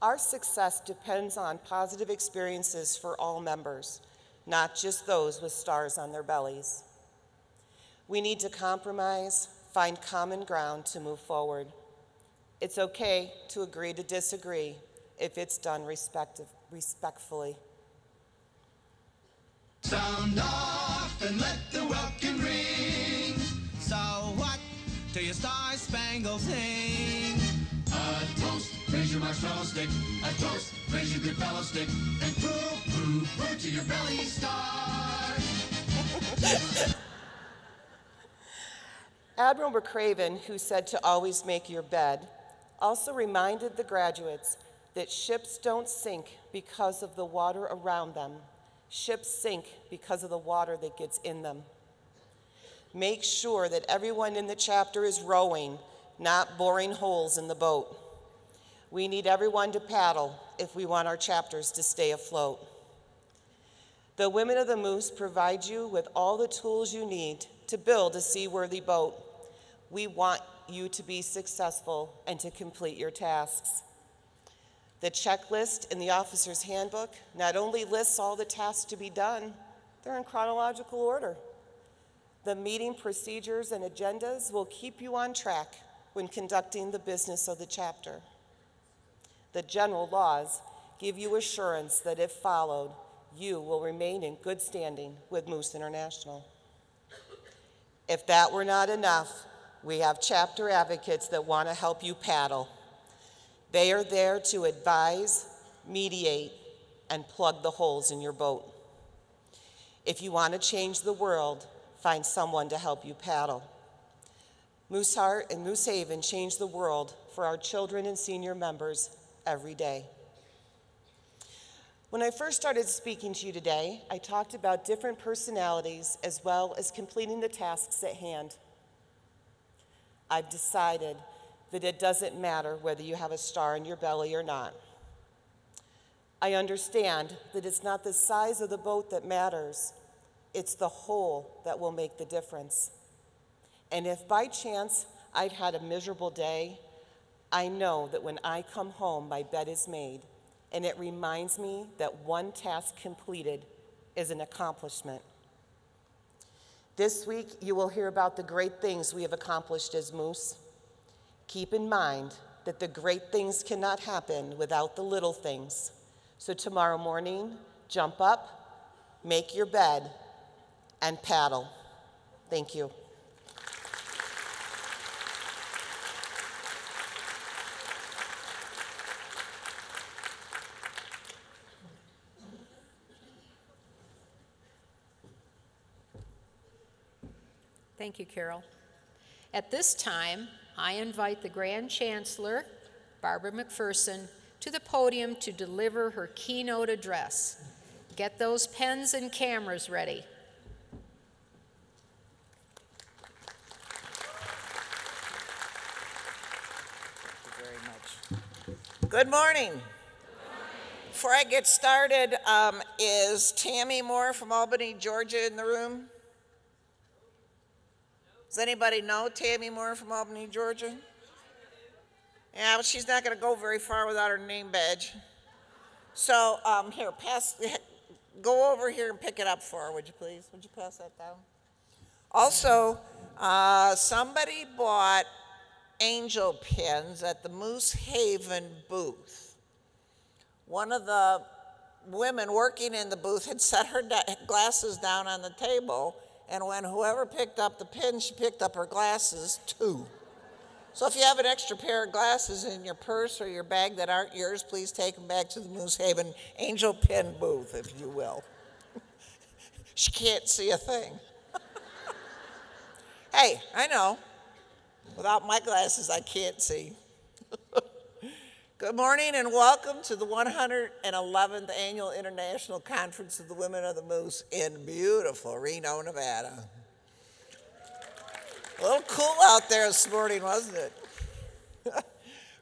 Our success depends on positive experiences for all members, not just those with stars on their bellies. We need to compromise, find common ground to move forward. It's okay to agree to disagree if it's done respect- respectfully. Sound off and let the welcome ring. So what do your star spangled sing? A toast, raise your marshmallow stick. A toast, raise your good fellow stick. And poo, poo, poo to your belly star. Admiral McRaven, who said to always make your bed, also reminded the graduates that ships don't sink because of the water around them. Ships sink because of the water that gets in them. Make sure that everyone in the chapter is rowing, not boring holes in the boat. We need everyone to paddle if we want our chapters to stay afloat. The women of the Moose provide you with all the tools you need to build a seaworthy boat. We want you to be successful and to complete your tasks. The checklist in the officer's handbook not only lists all the tasks to be done, they're in chronological order. The meeting procedures and agendas will keep you on track when conducting the business of the chapter. The general laws give you assurance that if followed, you will remain in good standing with Moose International. If that were not enough, we have chapter advocates that want to help you paddle. They are there to advise, mediate, and plug the holes in your boat. If you want to change the world, find someone to help you paddle. Mooseheart and Moosehaven change the world for our children and senior members every day. When I first started speaking to you today, I talked about different personalities as well as completing the tasks at hand. I've decided that it doesn't matter whether you have a star in your belly or not. I understand that it's not the size of the boat that matters, it's the hole that will make the difference. And if by chance I've had a miserable day, I know that when I come home, my bed is made, and it reminds me that one task completed is an accomplishment. This week, you will hear about the great things we have accomplished as Moose. Keep in mind that the great things cannot happen without the little things. So, tomorrow morning, jump up, make your bed, and paddle. Thank you. Thank you, Carol. At this time, I invite the Grand Chancellor, Barbara McPherson, to the podium to deliver her keynote address. Get those pens and cameras ready. Good morning. Before I get started, um, is Tammy Moore from Albany, Georgia in the room? Does anybody know Tammy Moore from Albany, Georgia? Yeah, but she's not going to go very far without her name badge. So um, here, pass. Go over here and pick it up for her, would you please? Would you pass that down? Also, uh, somebody bought angel pins at the Moosehaven booth. One of the women working in the booth had set her glasses down on the table, and when whoever picked up the pin, she picked up her glasses too. So if you have an extra pair of glasses in your purse or your bag that aren't yours, please take them back to the Moosehaven angel pin booth, if you will. she can't see a thing. hey, I know. Without my glasses, I can't see. Good morning and welcome to the 111th Annual International Conference of the Women of the Moose in beautiful Reno, Nevada. A little cool out there this morning, wasn't it?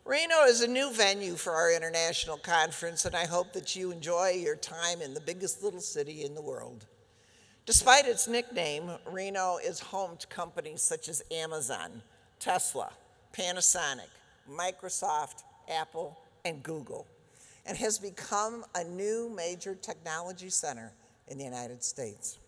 Reno is a new venue for our international conference, and I hope that you enjoy your time in the biggest little city in the world. Despite its nickname, Reno is home to companies such as Amazon, Tesla, Panasonic, Microsoft, Apple, and Google, and has become a new major technology center in the United States.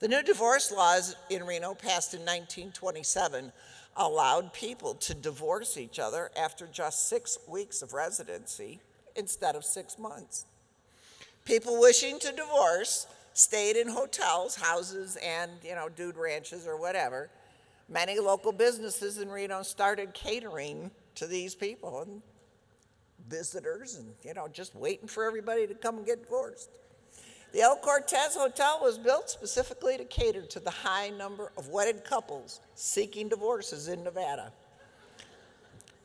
The new divorce laws in Reno, passed in 1927, allowed people to divorce each other after just six weeks of residency instead of six months. People wishing to divorce stayed in hotels, houses, and, you know, dude ranches or whatever. Many local businesses in Reno started catering to these people and visitors and, you know, just waiting for everybody to come and get divorced. The El Cortez Hotel was built specifically to cater to the high number of wedded couples seeking divorces in Nevada.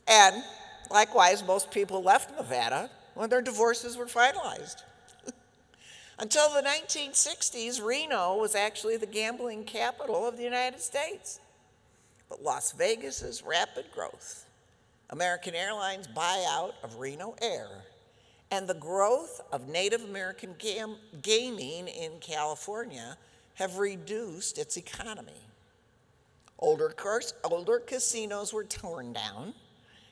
And likewise, most people left Nevada when their divorces were finalized. Until the 1960s, Reno was actually the gambling capital of the United States. But Las Vegas's rapid growth, American Airlines buyout of Reno Air, and the growth of Native American gam- gaming in California have reduced its economy. Older, older casinos were torn down,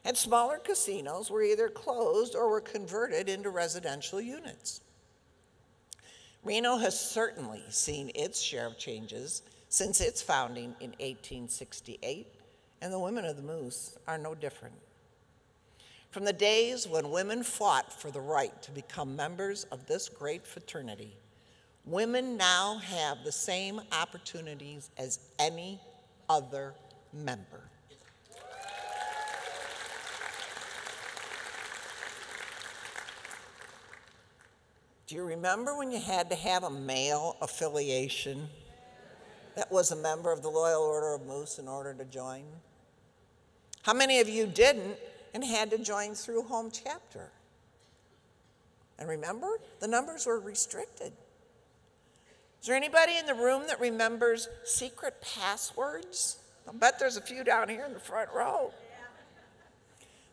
and smaller casinos were either closed or were converted into residential units. Reno has certainly seen its share of changes since its founding in 1868, and the women of the Moose are no different. From the days when women fought for the right to become members of this great fraternity, women now have the same opportunities as any other member. Do you remember when you had to have a male affiliation that was a member of the Loyal Order of Moose in order to join? How many of you didn't and had to join through home chapter? And remember, the numbers were restricted. Is there anybody in the room that remembers secret passwords? I bet there's a few down here in the front row.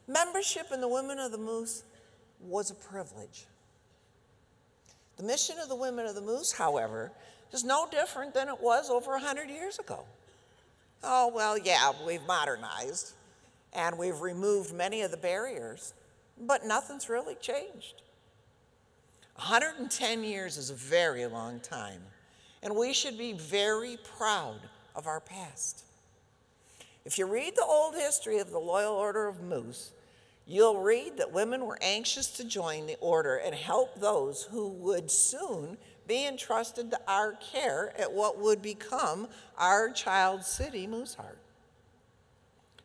Membership in the Women of the Moose was a privilege. The mission of the Women of the Moose, however, is no different than it was over 100 years ago. Oh, well, yeah, we've modernized and we've removed many of the barriers, but nothing's really changed. 110 years is a very long time, and we should be very proud of our past. If you read the old history of the Loyal Order of Moose, you'll read that women were anxious to join the order and help those who would soon be entrusted to our care at what would become our child city, Mooseheart.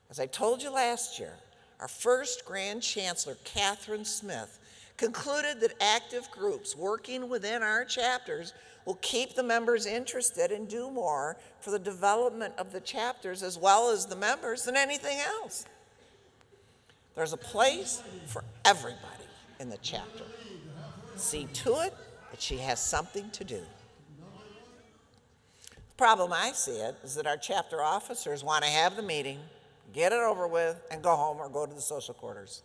As I told you last year, our first Grand Chancellor, Catherine Smith, concluded that active groups working within our chapters will keep the members interested and do more for the development of the chapters as well as the members than anything else. There's a place for everybody in the chapter. See to it that she has something to do. The problem I see it is that our chapter officers want to have the meeting, get it over with, and go home or go to the social quarters.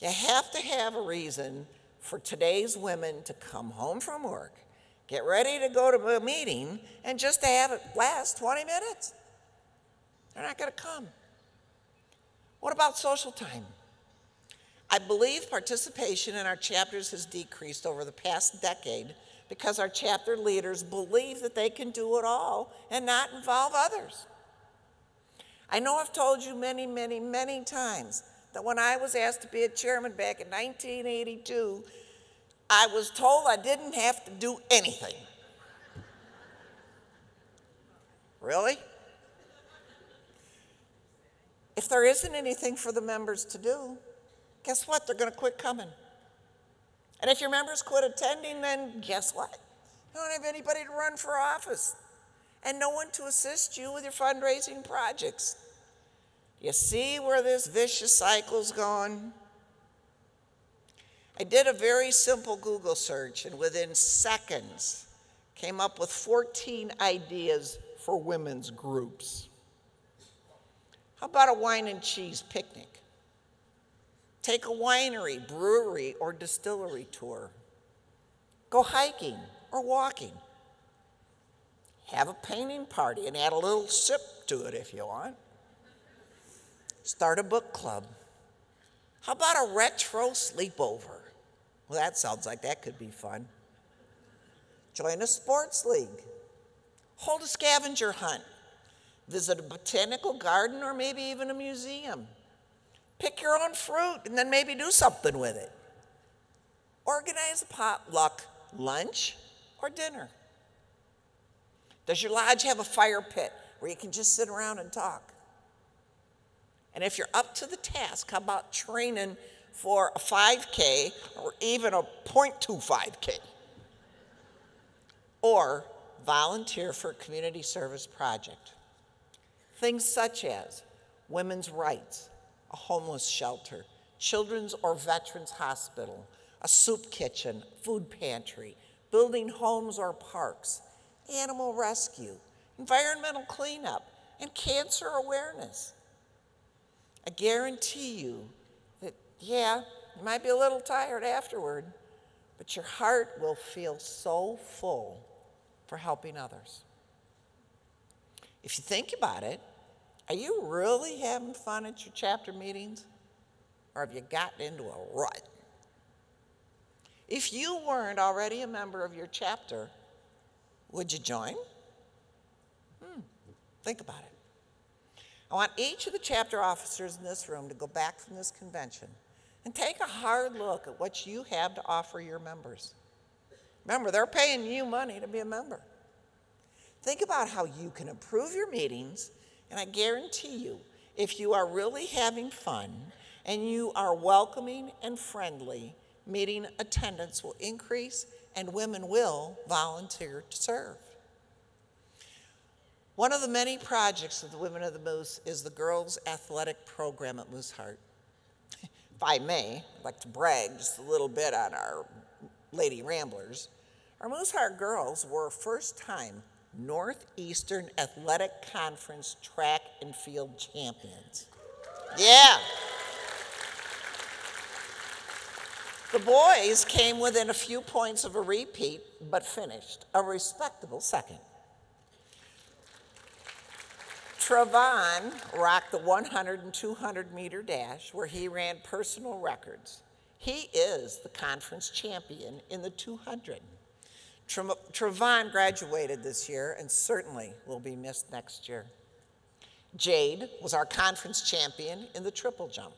You have to have a reason for today's women to come home from work, get ready to go to a meeting, and just to have it last 20 minutes. They're not going to come. What about social time? I believe participation in our chapters has decreased over the past decade because our chapter leaders believe that they can do it all and not involve others. I know I've told you many, many, many times that when I was asked to be a chairman back in 1982, I was told I didn't have to do anything. Really? If there isn't anything for the members to do, guess what? They're going to quit coming. And if your members quit attending, then guess what? You don't have anybody to run for office. And no one to assist you with your fundraising projects. You see where this vicious cycle's going? I did a very simple Google search and within seconds came up with 14 ideas for women's groups. How about a wine and cheese picnic? Take a winery, brewery, or distillery tour. Go hiking or walking. Have a painting party and add a little sip to it if you want. Start a book club. How about a retro sleepover? Well, that sounds like that could be fun. Join a sports league. Hold a scavenger hunt. Visit a botanical garden or maybe even a museum. Pick your own fruit and then maybe do something with it. Organize a potluck lunch or dinner. Does your lodge have a fire pit where you can just sit around and talk? And if you're up to the task, how about training for a 5K or even a 0.25K? Or volunteer for a community service project. Things such as women's rights, a homeless shelter, children's or veterans hospital, a soup kitchen, food pantry, building homes or parks, animal rescue, environmental cleanup, and cancer awareness. I guarantee you that, yeah, you might be a little tired afterward, but your heart will feel so full for helping others. If you think about it, are you really having fun at your chapter meetings? Or have you gotten into a rut? If you weren't already a member of your chapter, would you join? Hmm, think about it. I want each of the chapter officers in this room to go back from this convention and take a hard look at what you have to offer your members. Remember, they're paying you money to be a member. Think about how you can improve your meetings, and I guarantee you, if you are really having fun and you are welcoming and friendly, meeting attendance will increase and women will volunteer to serve. One of the many projects of the Women of the Moose is the girls' athletic program at Mooseheart. If I may, I'd like to brag just a little bit on our Lady Ramblers. Our Mooseheart girls were first time Northeastern Athletic Conference track and field champions. Yeah. The boys came within a few points of a repeat, but finished a respectable second. Travon rocked the 100 and 200 meter dash where he ran personal records. He is the conference champion in the 200. Travon graduated this year and certainly will be missed next year. Jade was our conference champion in the triple jump.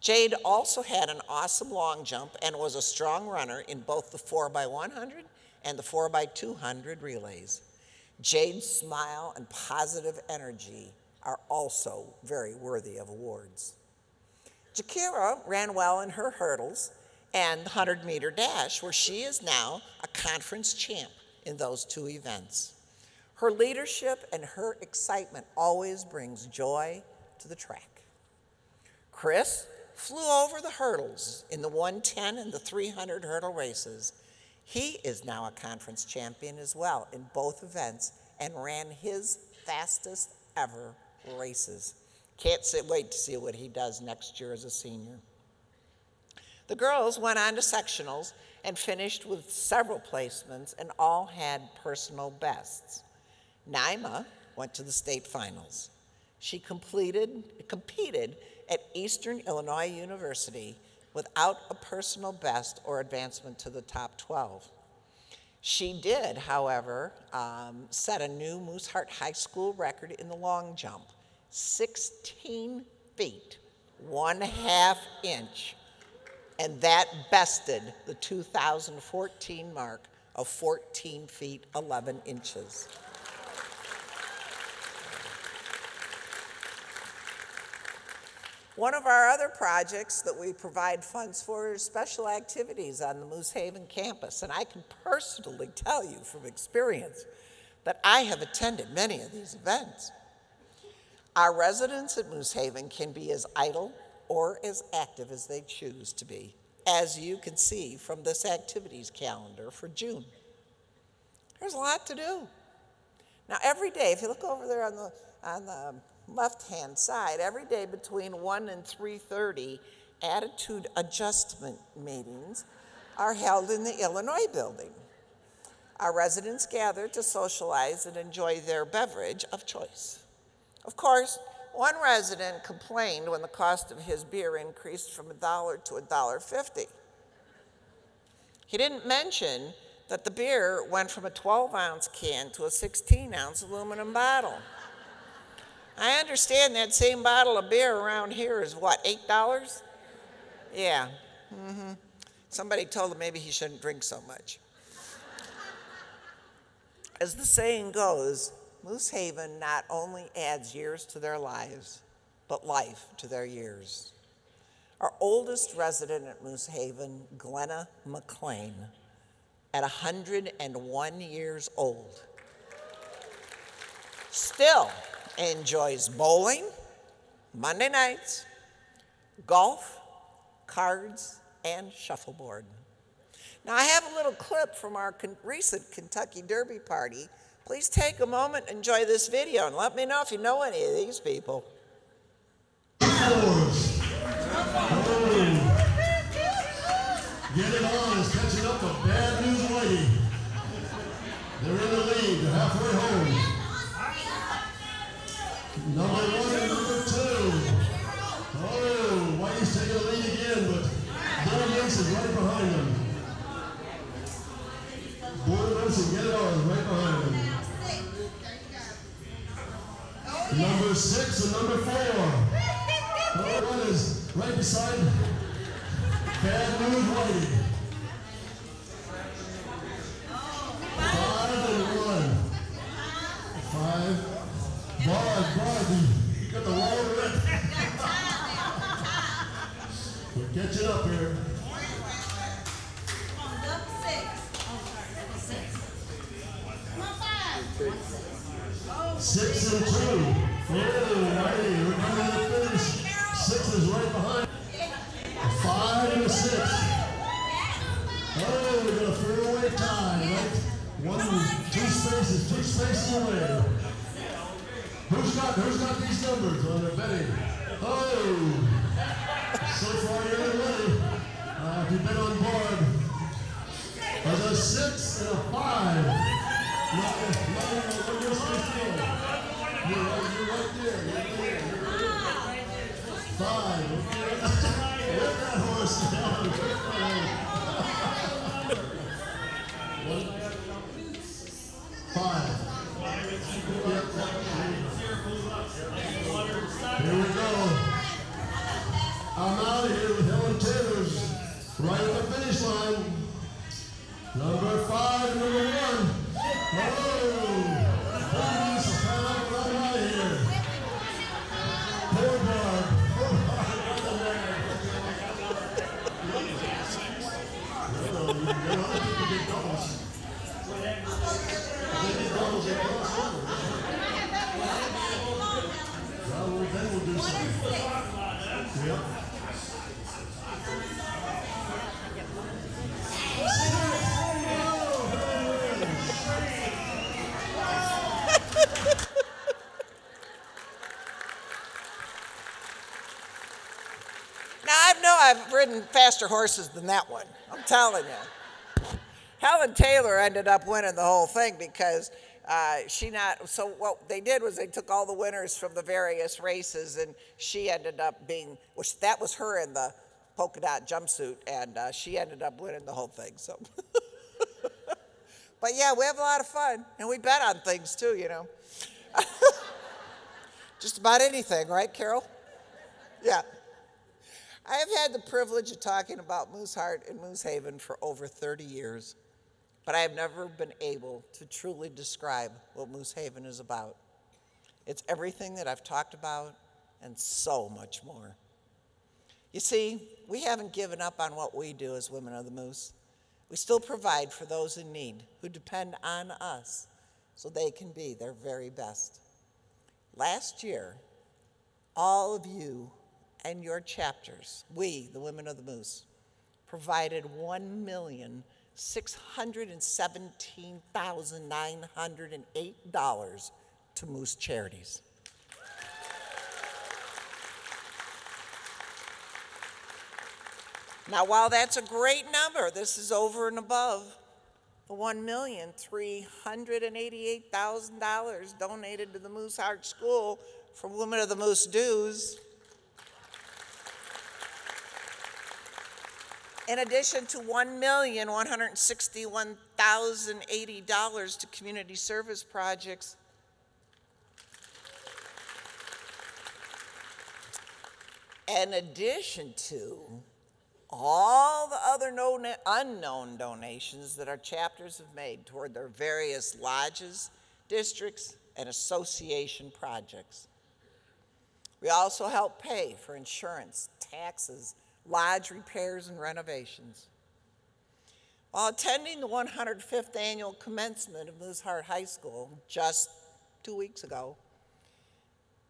Jade also had an awesome long jump and was a strong runner in both the 4x100 and the 4x200 relays. Jade's smile and positive energy are also very worthy of awards. Jakira ran well in her hurdles and the 100 meter dash, where she is now a conference champ in those two events. Her leadership and her excitement always brings joy to the track. Chris flew over the hurdles in the 110 and the 300 hurdle races. He is now a conference champion as well in both events and ran his fastest ever races. Can't sit, wait to see what he does next year as a senior. The girls went on to sectionals and finished with several placements and all had personal bests. Naima went to the state finals. She completed, competed at Eastern Illinois University without a personal best or advancement to the top 12. She did, however, um, set a new Moose Mooseheart High School record in the long jump 16 feet, one half inch. And that bested the 2014 mark of 14 feet, 11 inches. One of our other projects that we provide funds for is special activities on the Moosehaven campus. And I can personally tell you from experience that I have attended many of these events. Our residents at Moosehaven can be as idle or as active as they choose to be, as you can see from this activities calendar for June. There's a lot to do. Now, every day, if you look over there on the, on the left-hand side, every day between 1 and 3.30, attitude adjustment meetings are held in the Illinois building. Our residents gather to socialize and enjoy their beverage of choice. Of course, one resident complained when the cost of his beer increased from a dollar to a dollar fifty. He didn't mention that the beer went from a 12 ounce can to a 16 ounce aluminum bottle. I understand that same bottle of beer around here is what, $8? Yeah. hmm Somebody told him maybe he shouldn't drink so much. As the saying goes, Moosehaven not only adds years to their lives, but life to their years. Our oldest resident at Moosehaven, Glenna McLean, at 101 years old, still enjoys bowling, Monday nights, golf, cards, and shuffleboard. Now, I have a little clip from our con- recent Kentucky Derby party. Please take a moment, enjoy this video, and let me know if you know any of these people. Get it on is catching up to Bad News Whitey. They're in the lead. Halfway home. Number six and number four. Number one is right beside Bad News Whitey. Five and one. Five. Bard, Bard, you, got the wrong red. We're catching up here. Six and two. Oh, we're coming to the finish. Six is right behind. A five and a six. Oh, we got a four-way tie, right? One, two spaces, two spaces away. Who's got, who's got these numbers on their betting? Oh, so far you're. Uh, you've been on board. There's a six and a five. No, no, no, no, where you're supposed to Number five, number one. Oh, I've faster horses than that one. I'm telling you. Helen Taylor ended up winning the whole thing because uh, she not. So what they did was they took all the winners from the various races, and she ended up being, which that was her in the polka dot jumpsuit, and uh, she ended up winning the whole thing. So, but yeah, we have a lot of fun, and we bet on things too. You know, just about anything, right, Carol? Yeah. I have had the privilege of talking about Mooseheart and Moosehaven for over 30 years, but I have never been able to truly describe what Moosehaven is about. It's everything that I've talked about and so much more. You see, we haven't given up on what we do as women of the Moose. We still provide for those in need who depend on us so they can be their very best. Last year, all of you and your chapters, we, the Women of the Moose, provided $1,617,908 to Moose Charities. Now, while that's a great number, this is over and above the $1,388,000 donated to the Mooseheart School from Women of the Moose dues. In addition to $1,161,080 to community service projects. In addition to all the other known, unknown donations that our chapters have made toward their various lodges, districts, and association projects. We also help pay for insurance, taxes, lodge repairs, and renovations. While attending the 105th annual commencement of Mooseheart High School just two weeks ago,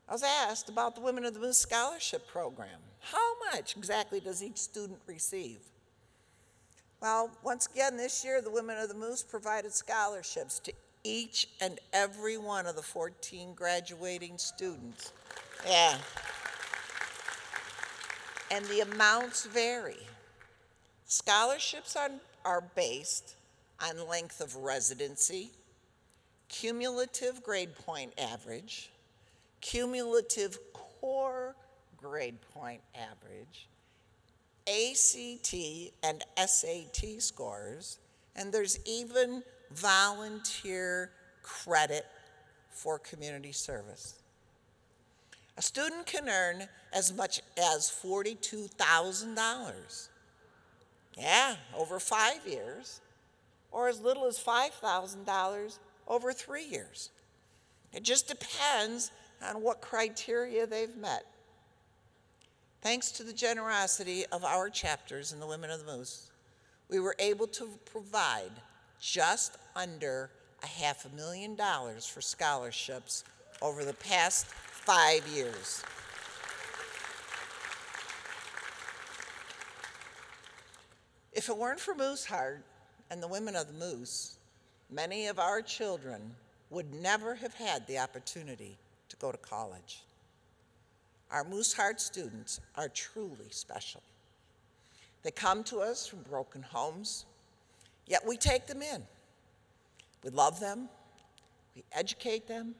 I was asked about the Women of the Moose Scholarship Program. How much exactly does each student receive? Well, once again, this year, the Women of the Moose provided scholarships to each and every one of the 14 graduating students. Yeah. And the amounts vary. Scholarships are, are based on length of residency, cumulative grade point average, cumulative core grade point average, ACT and SAT scores, and there's even volunteer credit for community service. A student can earn as much as $42,000. Yeah, over five years, or as little as $5,000 over three years. It just depends on what criteria they've met. Thanks to the generosity of our chapters and the Women of the Moose, we were able to provide just under a half a million dollars for scholarships over the past five years. If it weren't for Mooseheart and the Women of the Moose, many of our children would never have had the opportunity to go to college. Our Mooseheart students are truly special. They come to us from broken homes, yet we take them in. We love them, we educate them,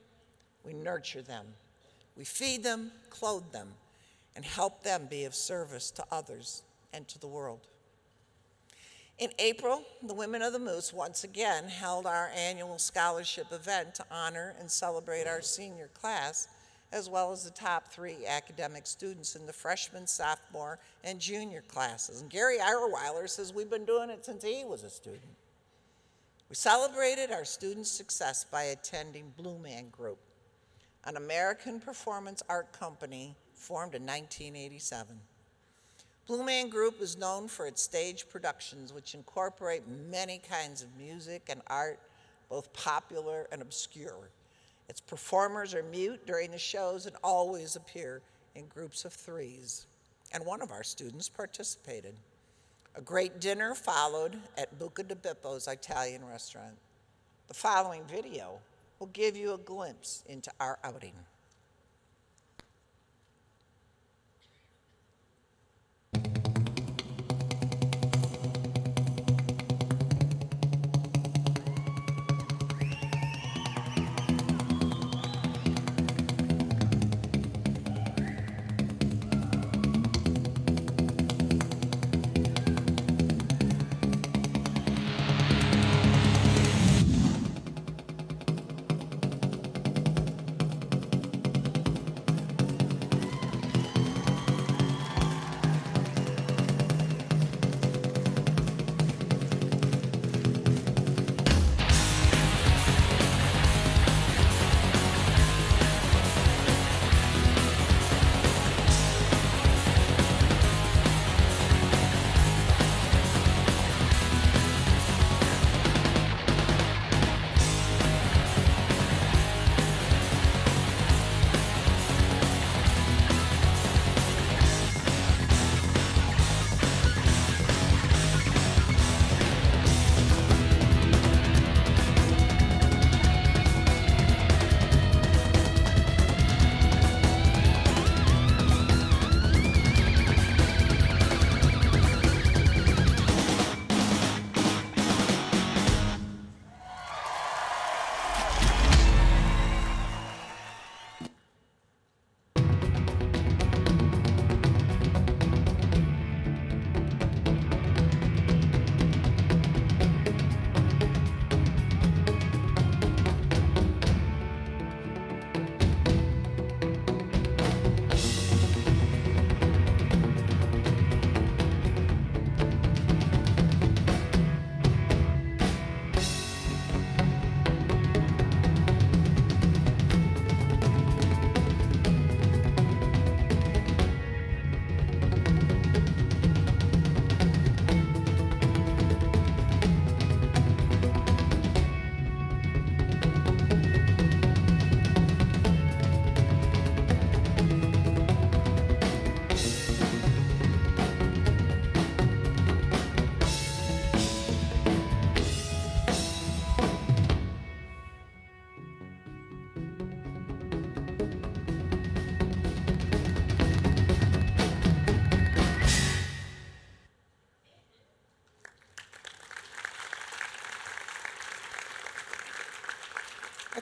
we nurture them, we feed them, clothe them, and help them be of service to others and to the world. In April, the Women of the Moose once again held our annual scholarship event to honor and celebrate our senior class, as well as the top three academic students in the freshman, sophomore, and junior classes. And Gary Urwiler says we've been doing it since he was a student. We celebrated our students' success by attending Blue Man Group, an American performance art company formed in 1987. Blue Man Group is known for its stage productions, which incorporate many kinds of music and art, both popular and obscure. Its performers are mute during the shows and always appear in groups of threes. And one of our students participated. A great dinner followed at Buca di Beppo's Italian restaurant. The following video will give you a glimpse into our outing.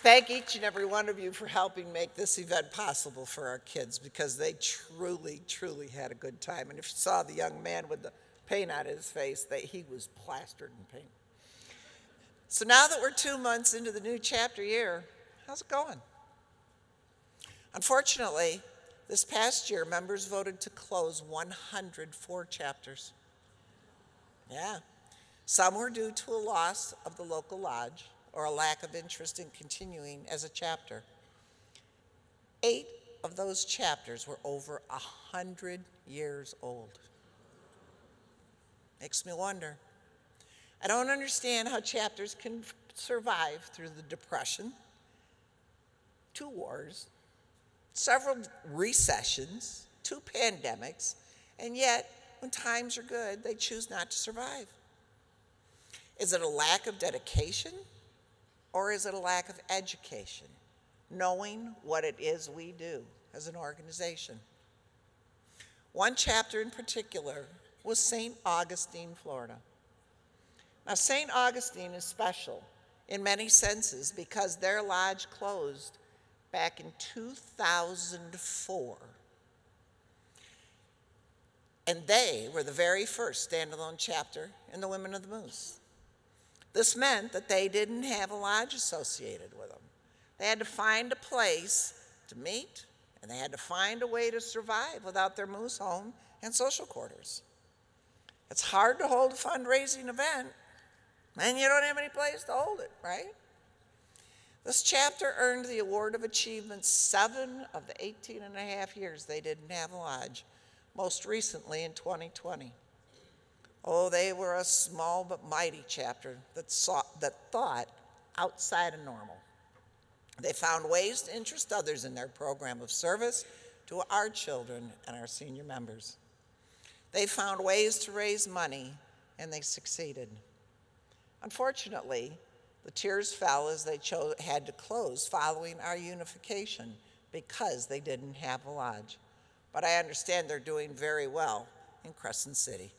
Thank each and every one of you for helping make this event possible for our kids because they truly, truly had a good time. And if you saw the young man with the paint on his face, they, he was plastered in paint. So now that we're two months into the new chapter year, how's it going? Unfortunately, this past year, members voted to close 104 chapters. Yeah. Some were due to a loss of the local lodge or a lack of interest in continuing as a chapter. Eight of those chapters were over a hundred years old. Makes me wonder. I don't understand how chapters can survive through the Depression, two wars, several recessions, two pandemics, and yet, when times are good, they choose not to survive. Is it a lack of dedication or is it a lack of education? Knowing what it is we do as an organization. One chapter in particular was St. Augustine, Florida. Now, St. Augustine is special in many senses because their lodge closed back in 2004. And they were the very first standalone chapter in the Women of the Moose. This meant that they didn't have a lodge associated with them. They had to find a place to meet, and they had to find a way to survive without their moose home and social quarters. It's hard to hold a fundraising event, and you don't have any place to hold it, right? This chapter earned the Award of Achievement seven of the 18 and a half years they didn't have a lodge, most recently in 2020. Oh, they were a small but mighty chapter that, sought, that thought outside of normal. They found ways to interest others in their program of service to our children and our senior members. They found ways to raise money, and they succeeded. Unfortunately, the tears fell as they cho- had to close following our unification because they didn't have a lodge. But I understand they're doing very well in Crescent City.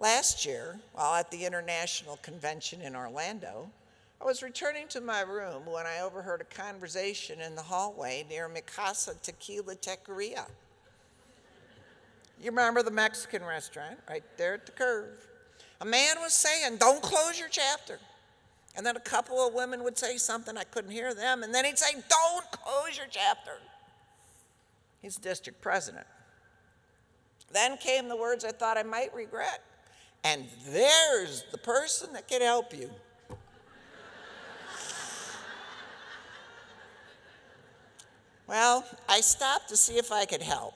Last year, while at the International Convention in Orlando, I was returning to my room when I overheard a conversation in the hallway near Mikasa Tequila Taqueria. You remember the Mexican restaurant right there at the curve? A man was saying, Don't close your chapter. And then a couple of women would say something, I couldn't hear them, and then he'd say, Don't close your chapter. He's district president. Then came the words I thought I might regret. And there's the person that can help you. well, I stopped to see if I could help.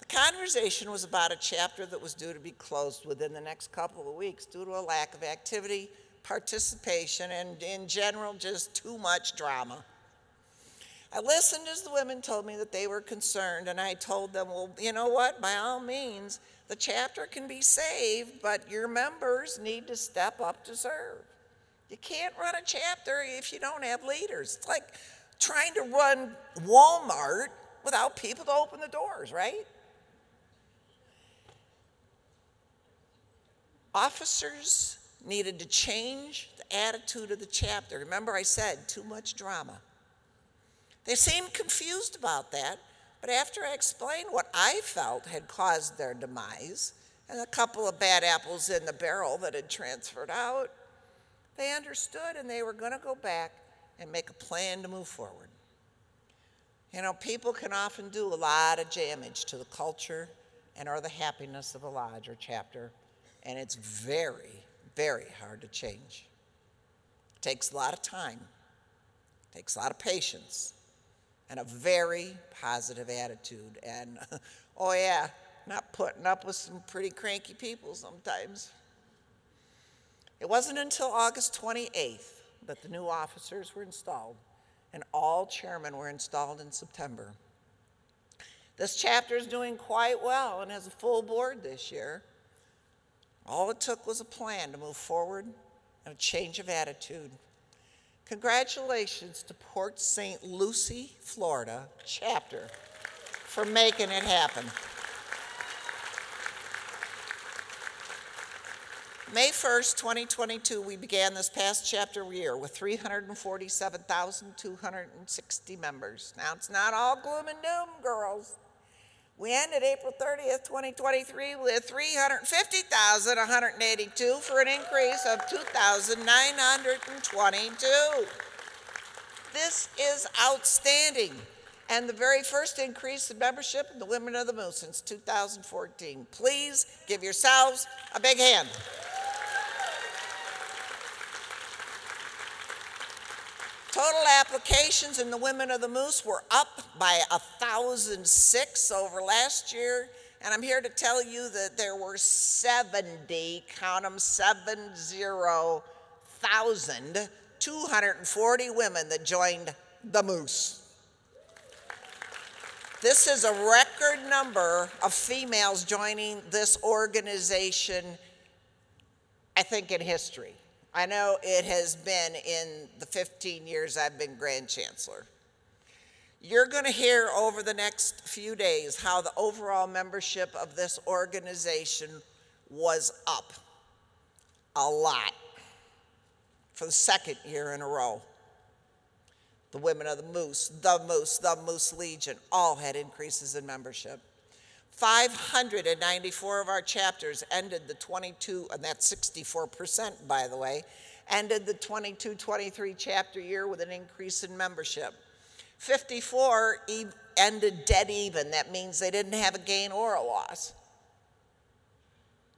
The conversation was about a chapter that was due to be closed within the next couple of weeks due to a lack of activity, participation, and in general, just too much drama. I listened as the women told me that they were concerned, and I told them, well, you know what? By all means, the chapter can be saved, but your members need to step up to serve. You can't run a chapter if you don't have leaders. It's like trying to run Walmart without people to open the doors, right? Officers needed to change the attitude of the chapter. Remember, I said too much drama. They seemed confused about that, but after I explained what I felt had caused their demise and a couple of bad apples in the barrel that had transferred out, they understood and they were going to go back and make a plan to move forward. You know, people can often do a lot of damage to the culture and or the happiness of a lodge or chapter, and it's very, very hard to change. It takes a lot of time, it takes a lot of patience, and a very positive attitude. And oh, yeah, not putting up with some pretty cranky people sometimes. It wasn't until August 28th that the new officers were installed, and all chairmen were installed in September. This chapter is doing quite well and has a full board this year. All it took was a plan to move forward and a change of attitude. Congratulations to Port St. Lucie, Florida chapter for making it happen. May 1st, 2022, we began this past chapter year with 347,260 members. Now, it's not all gloom and doom, girls. We ended April 30th, 2023 with 350,182 for an increase of 2,922. This is outstanding and the very first increase in membership in the Women of the Moose since 2014. Please give yourselves a big hand. Total applications in the Women of the Moose were up by 1,006 over last year, and I'm here to tell you that there were 70, count them, 70,240 women that joined the Moose. This is a record number of females joining this organization, I think, in history. I know it has been in the 15 years I've been Grand Chancellor. You're going to hear over the next few days how the overall membership of this organization was up a lot for the second year in a row. The women of the Moose, the Moose, the Moose Legion all had increases in membership. 594 of our chapters ended the 22, and that's 64%, by the way, ended the 22 23 chapter year with an increase in membership. 54 e- ended dead even. That means they didn't have a gain or a loss.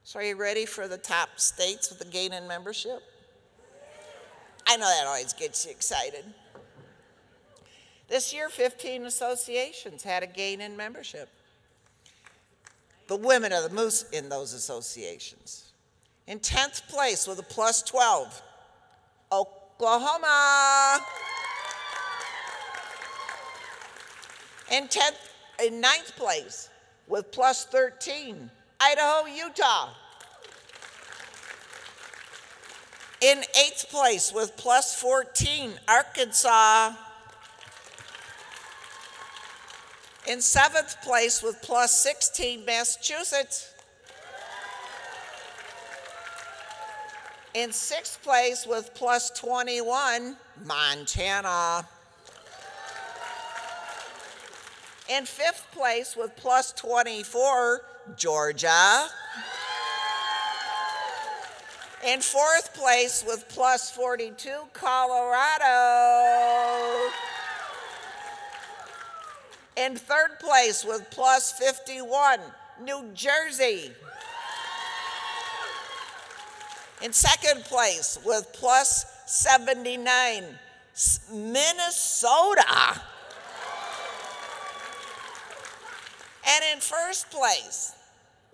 So, are you ready for the top states with the gain in membership? I know that always gets you excited. This year, 15 associations had a gain in membership the women are the moose in those associations. In 10th place with a plus 12, Oklahoma. In 10th, in ninth place with plus 13, Idaho, Utah. In eighth place with plus 14, Arkansas. In seventh place with plus 16, Massachusetts. In sixth place with plus 21, Montana. In fifth place with plus 24, Georgia. In fourth place with plus 42, Colorado. In third place with plus 51, New Jersey. In second place with plus 79, Minnesota. And in first place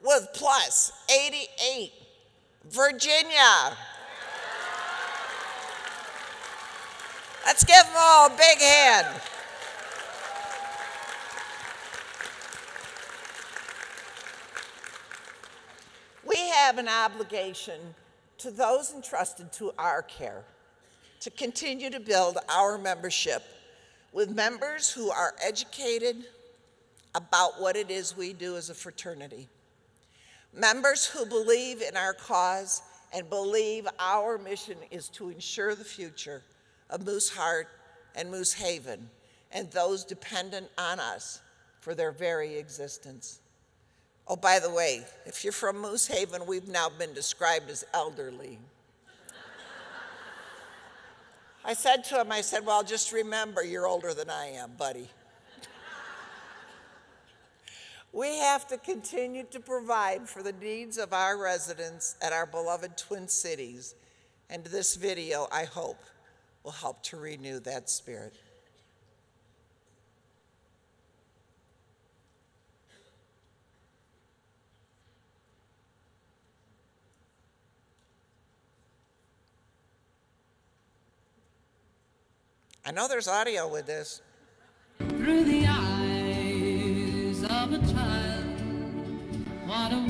with plus 88, Virginia. Let's give them all a big hand. Have an obligation to those entrusted to our care to continue to build our membership with members who are educated about what it is we do as a fraternity. Members who believe in our cause and believe our mission is to ensure the future of Mooseheart and Moosehaven and those dependent on us for their very existence. Oh, by the way, if you're from Moosehaven, we've now been described as elderly. I said to him, I said, Well, just remember you're older than I am, buddy. we have to continue to provide for the needs of our residents at our beloved Twin Cities, and this video, I hope, will help to renew that spirit. I know there's audio with this. Through the eyes of a child, what a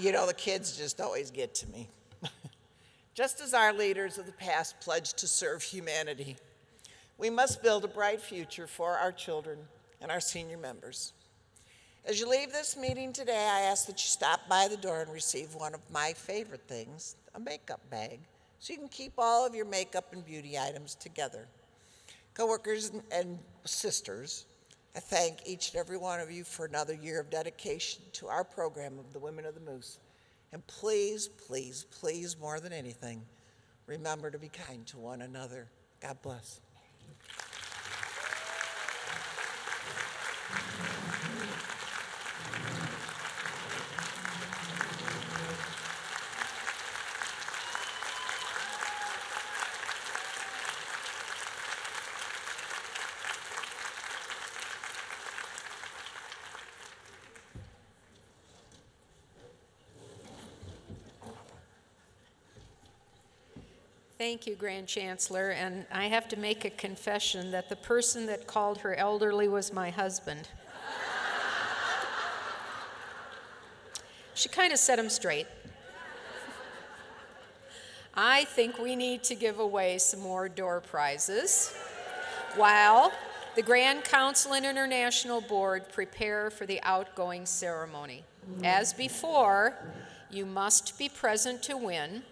you know, the kids just always get to me. just as our leaders of the past pledged to serve humanity, we must build a bright future for our children and our senior members. As you leave this meeting today, I ask that you stop by the door and receive one of my favorite things a makeup bag, so you can keep all of your makeup and beauty items together. Coworkers and, and sisters, I thank each and every one of you for another year of dedication to our program of the Women of the Moose. And please, please, please, more than anything, remember to be kind to one another. God bless. Thank you, Grand Chancellor. And I have to make a confession that the person that called her elderly was my husband. she kind of set him straight. I think we need to give away some more door prizes while the Grand Council and International Board prepare for the outgoing ceremony. As before, you must be present to win.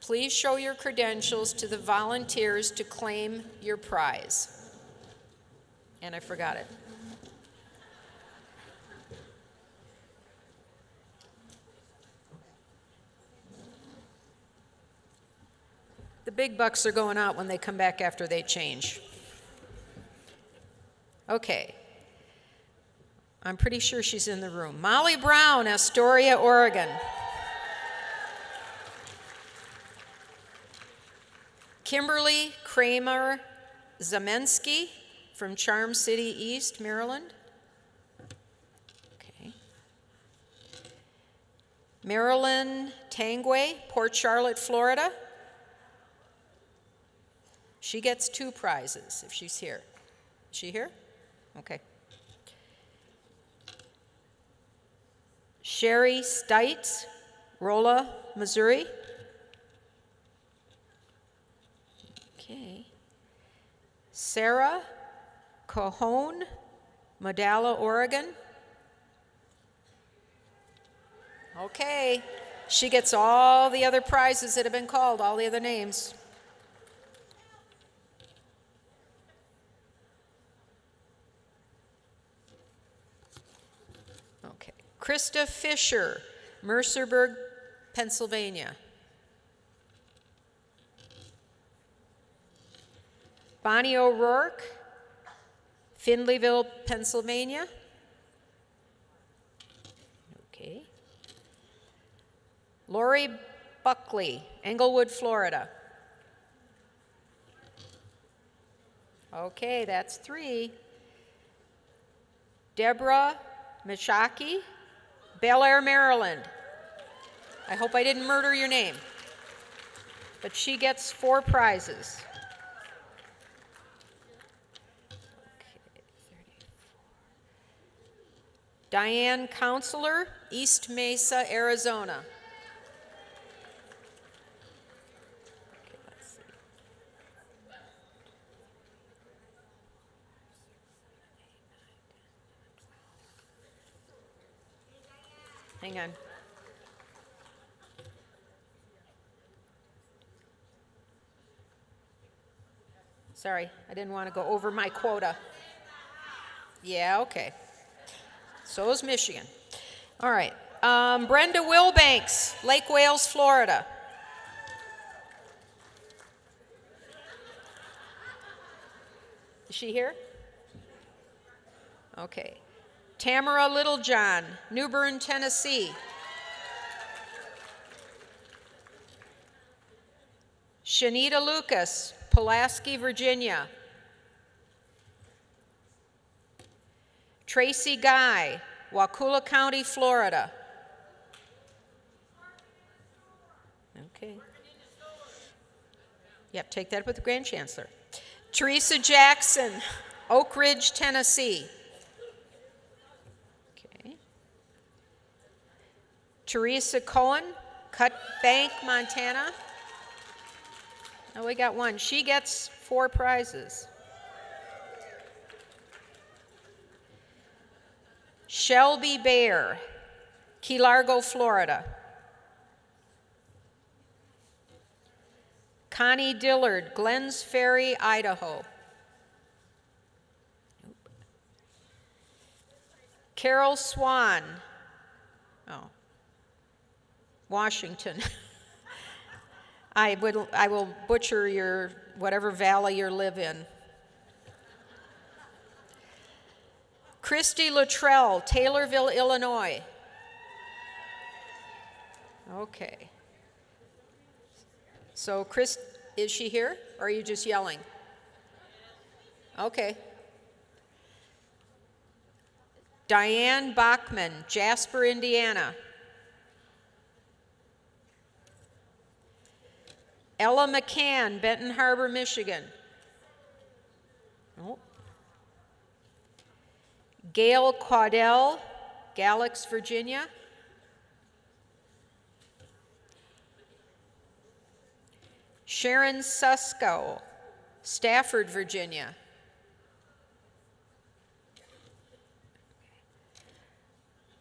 Please show your credentials to the volunteers to claim your prize. And I forgot it. The big bucks are going out when they come back after they change. Okay. I'm pretty sure she's in the room. Molly Brown, Astoria, Oregon. Kimberly Kramer Zamensky from Charm City East, Maryland. Okay. Marilyn Tangway, Port Charlotte, Florida. She gets two prizes if she's here. Is she here? Okay. Sherry Stites, Rolla, Missouri. Okay. Sarah Cajon, Molalla, Oregon. Okay. She gets all the other prizes that have been called, all the other names. Okay. Krista Fisher, Mercersburg, Pennsylvania. Bonnie O'Rourke, Finleyville, Pennsylvania. Okay. Lori Buckley, Englewood, Florida. Okay, that's three. Deborah Machaki, Bel Air, Maryland. I hope I didn't murder your name. But she gets four prizes. Diane Counselor, East Mesa, Arizona. Hang on. Sorry, I didn't want to go over my quota. Yeah, okay. So is Michigan. All right. Um, Brenda Wilbanks, Lake Wales, Florida. Is she here? Okay. Tamara Littlejohn, New Bern, Tennessee. Shanita Lucas, Pulaski, Virginia. Tracy Guy, Wauchula County, Florida. Okay. Yep, take that with the Grand Chancellor. Teresa Jackson, Oak Ridge, Tennessee. Okay. Teresa Cohen, Cut Bank, Montana. Oh, we got one. She gets four prizes. Shelby Bear, Key Largo, Florida. Connie Dillard, Glenns Ferry, Idaho. Carol Swan, oh, Washington. I, would, I will butcher your whatever valley you live in. Christy Luttrell, Taylorville, Illinois. Okay. So, Chris, is she here or are you just yelling? Okay. Diane Bachman, Jasper, Indiana. Ella McCann, Benton Harbor, Michigan. Oh. Gail Caudell, Galax, Virginia. Sharon Susko, Stafford, Virginia.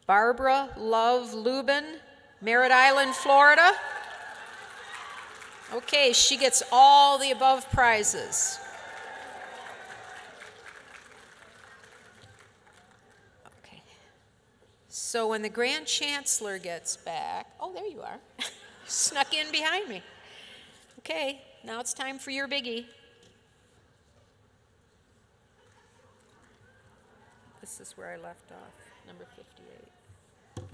Barbara Love Lubin, Merritt Island, Florida. Okay, she gets all the above prizes. So when the Grand Chancellor gets back, oh, there you are. Snuck in behind me. Okay, now it's time for your biggie. This is where I left off, number 58.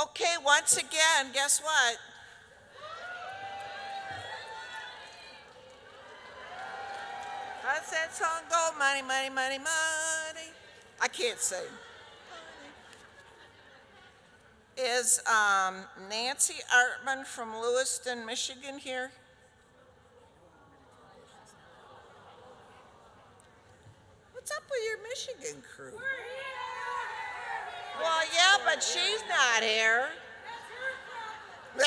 Okay, once again, guess what? How's that song go? Money, money, money, money. I can't say, Is um, Nancy Artman from Lewiston, Michigan here? What's up with your Michigan crew? Well, yeah, but she's not here.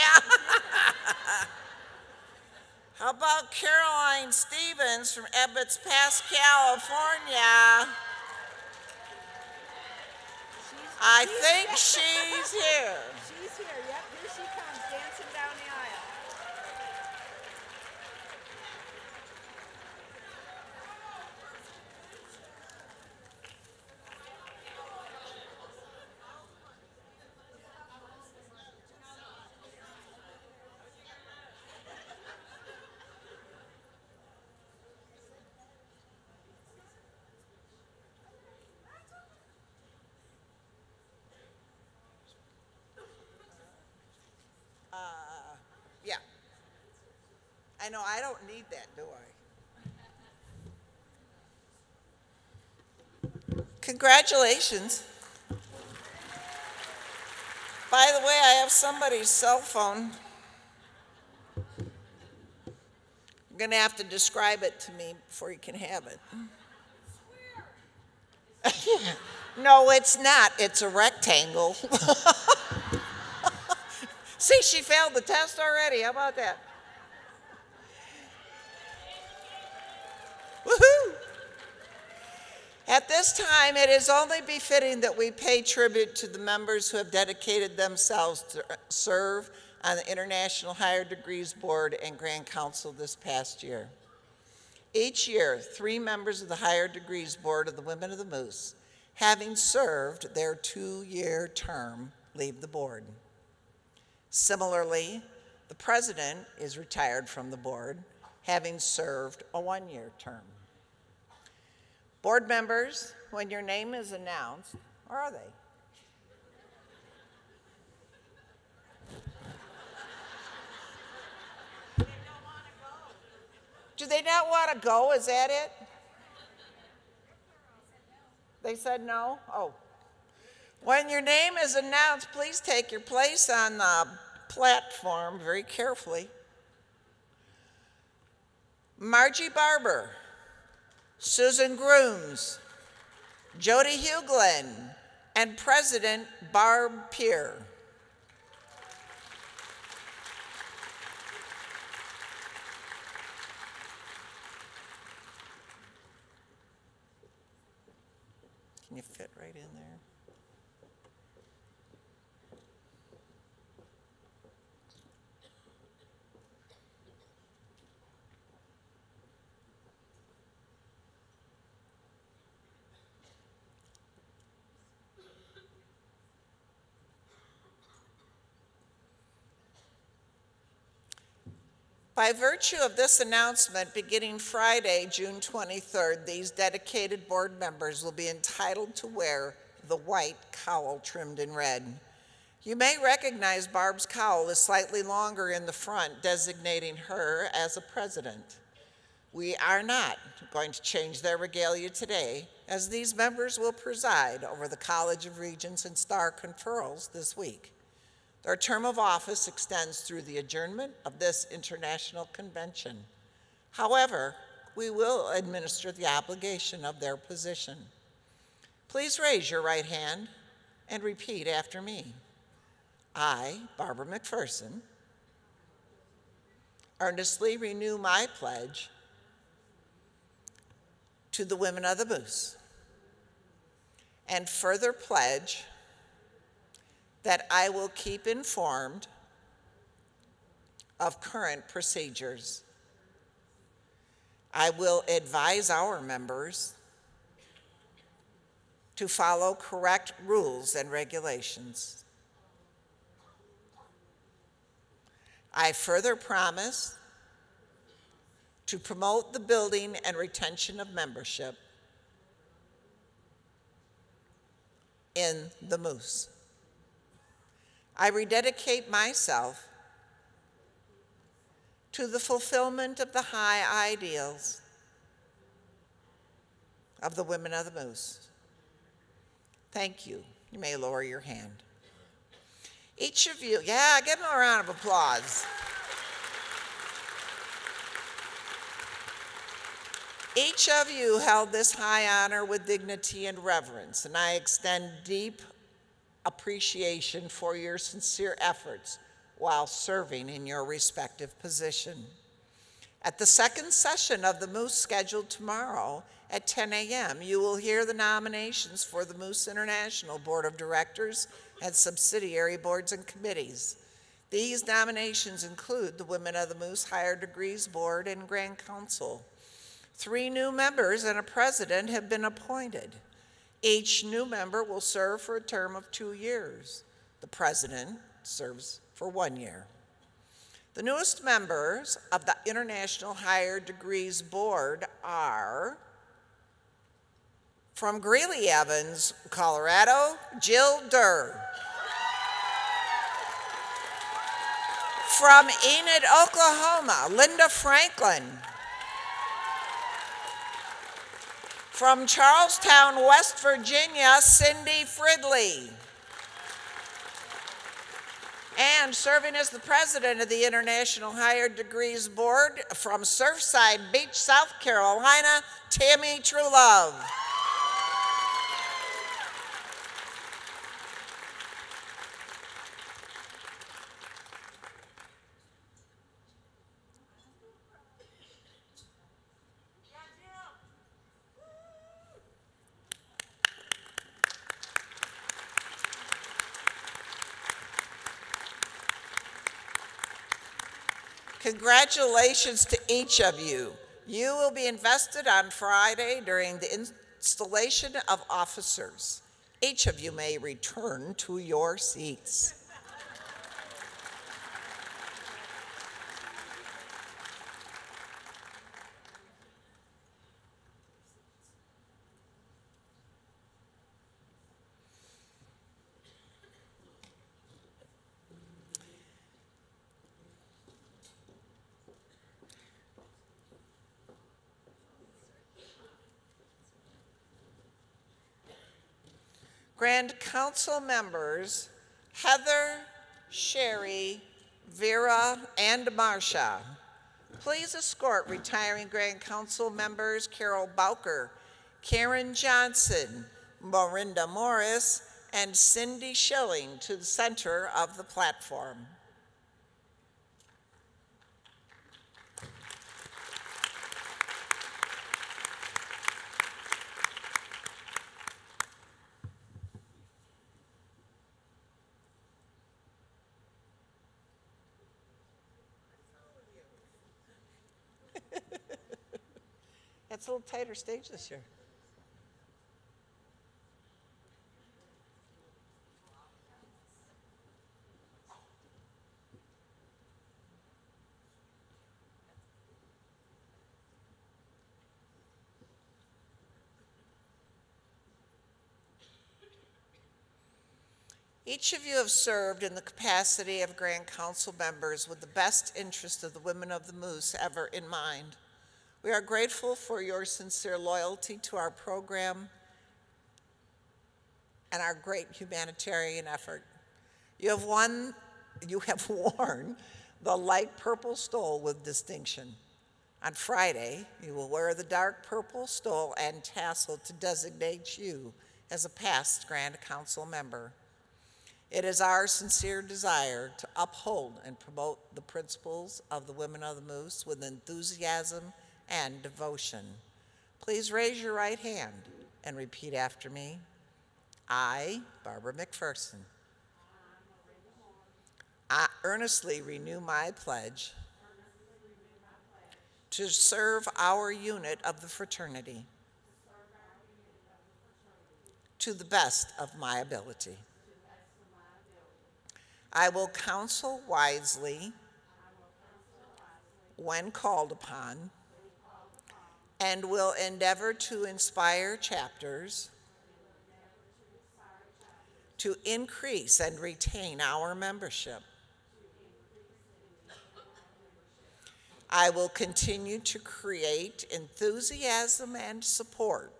How about Caroline Stevens from Ebbetts Pass, California? I think she's here. She's here, I know, I don't need that, do I? Congratulations. By the way, I have somebody's cell phone. You're going to have to describe it to me before you can have it. no, it's not. It's a rectangle. See, she failed the test already. How about that? Woohoo! At this time, it is only befitting that we pay tribute to the members who have dedicated themselves to serve on the International Higher Degrees Board and Grand Council this past year. Each year, three members of the Higher Degrees Board of the Women of the Moose, having served their two-year term, leave the board. Similarly, the president is retired from the board, having served a one-year term. Board members, when your name is announced, where are they? Do they not want to go? Is that it? They said no? Oh. When your name is announced, please take your place on the platform very carefully. Margie Barber, Susan Grooms, Jody Hughlin, and President Barb Peer. Can you fit right in there? By virtue of this announcement, beginning Friday, June 23rd, these dedicated board members will be entitled to wear the white cowl trimmed in red. You may recognize Barb's cowl is slightly longer in the front, designating her as a president. We are not going to change their regalia today, as these members will preside over the College of Regents and Star conferrals this week. Their term of office extends through the adjournment of this international convention. However, we will administer the obligation of their position. Please raise your right hand and repeat after me. I, Barbara McPherson, earnestly renew my pledge to the women of the Moose and further pledge that I will keep informed of current procedures. I will advise our members to follow correct rules and regulations. I further promise to promote the building and retention of membership in the Moose. I rededicate myself to the fulfillment of the high ideals of the women of the Moose. Thank you. You may lower your hand. Each of you, yeah, give them a round of applause. Each of you held this high honor with dignity and reverence, and I extend deep appreciation for your sincere efforts while serving in your respective position. At the second session of the Moose scheduled tomorrow at 10 a.m., you will hear the nominations for the Moose International Board of Directors and subsidiary boards and committees. These nominations include the Women of the Moose Higher Degrees Board and Grand Council. Three new members and a president have been appointed. Each new member will serve for a term of two years. The president serves for one year. The newest members of the International Higher Degrees Board are from Greeley Evans, Colorado, Jill Durr. From Enid, Oklahoma, Linda Franklin. From Charles Town, West Virginia, Cindy Fridley. And serving as the president of the International Higher Degrees Board from Surfside Beach, South Carolina, Tammy Truelove. Congratulations to each of you. You will be invested on Friday during the installation of officers. Each of you may return to your seats. Grand Council members Heather, Sherry, Vera, and Marcia. Please escort retiring Grand Council members Carol Bowker, Karen Johnson, Morinda Morris, and Cindy Schilling to the center of the platform. Tighter stage this year. Each of you have served in the capacity of Grand Council members with the best interest of the women of the Moose ever in mind. We are grateful for your sincere loyalty to our program and our great humanitarian effort. You have won, you have worn the light purple stole with distinction. On Friday, you will wear the dark purple stole and tassel to designate you as a past Grand Council member. It is our sincere desire to uphold and promote the principles of the Women of the Moose with enthusiasm and devotion. Please raise your right hand and repeat after me. I, Barbara McPherson, I earnestly renew my pledge to serve our unit of the fraternity to the best of my ability. I will counsel wisely when called upon and will endeavor to inspire chapters to increase and retain our membership. I will continue to create enthusiasm and support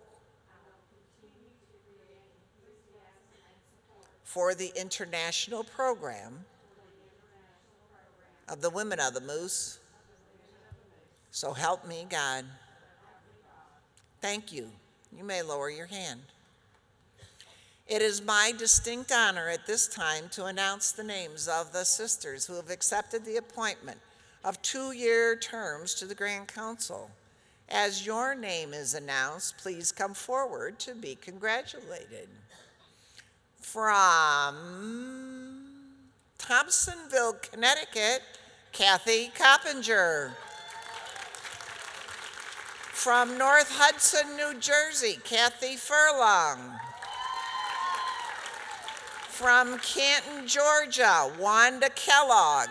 for the international program of the Women of the Moose. So help me, God. Thank you. You may lower your hand. It is my distinct honor at this time to announce the names of the sisters who have accepted the appointment of two year terms to the Grand Council. As your name is announced, please come forward to be congratulated. From Thompsonville, Connecticut, Kathy Coppinger. From North Hudson, New Jersey, Kathy Furlong. From Canton, Georgia, Wanda Kellogg.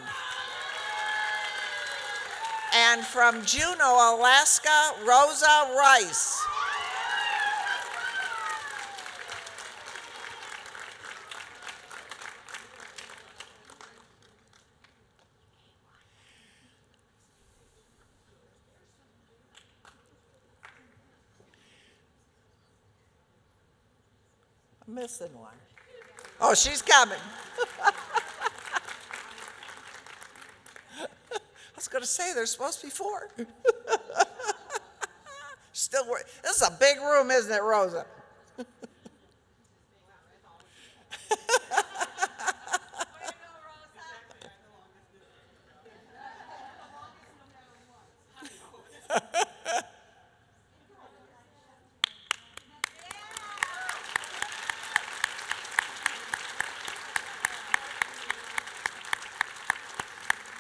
And from Juneau, Alaska, Rosa Rice. Missing one. Oh, she's coming. I was going to say there's supposed to be four. Still, this is a big room, isn't it, Rosa?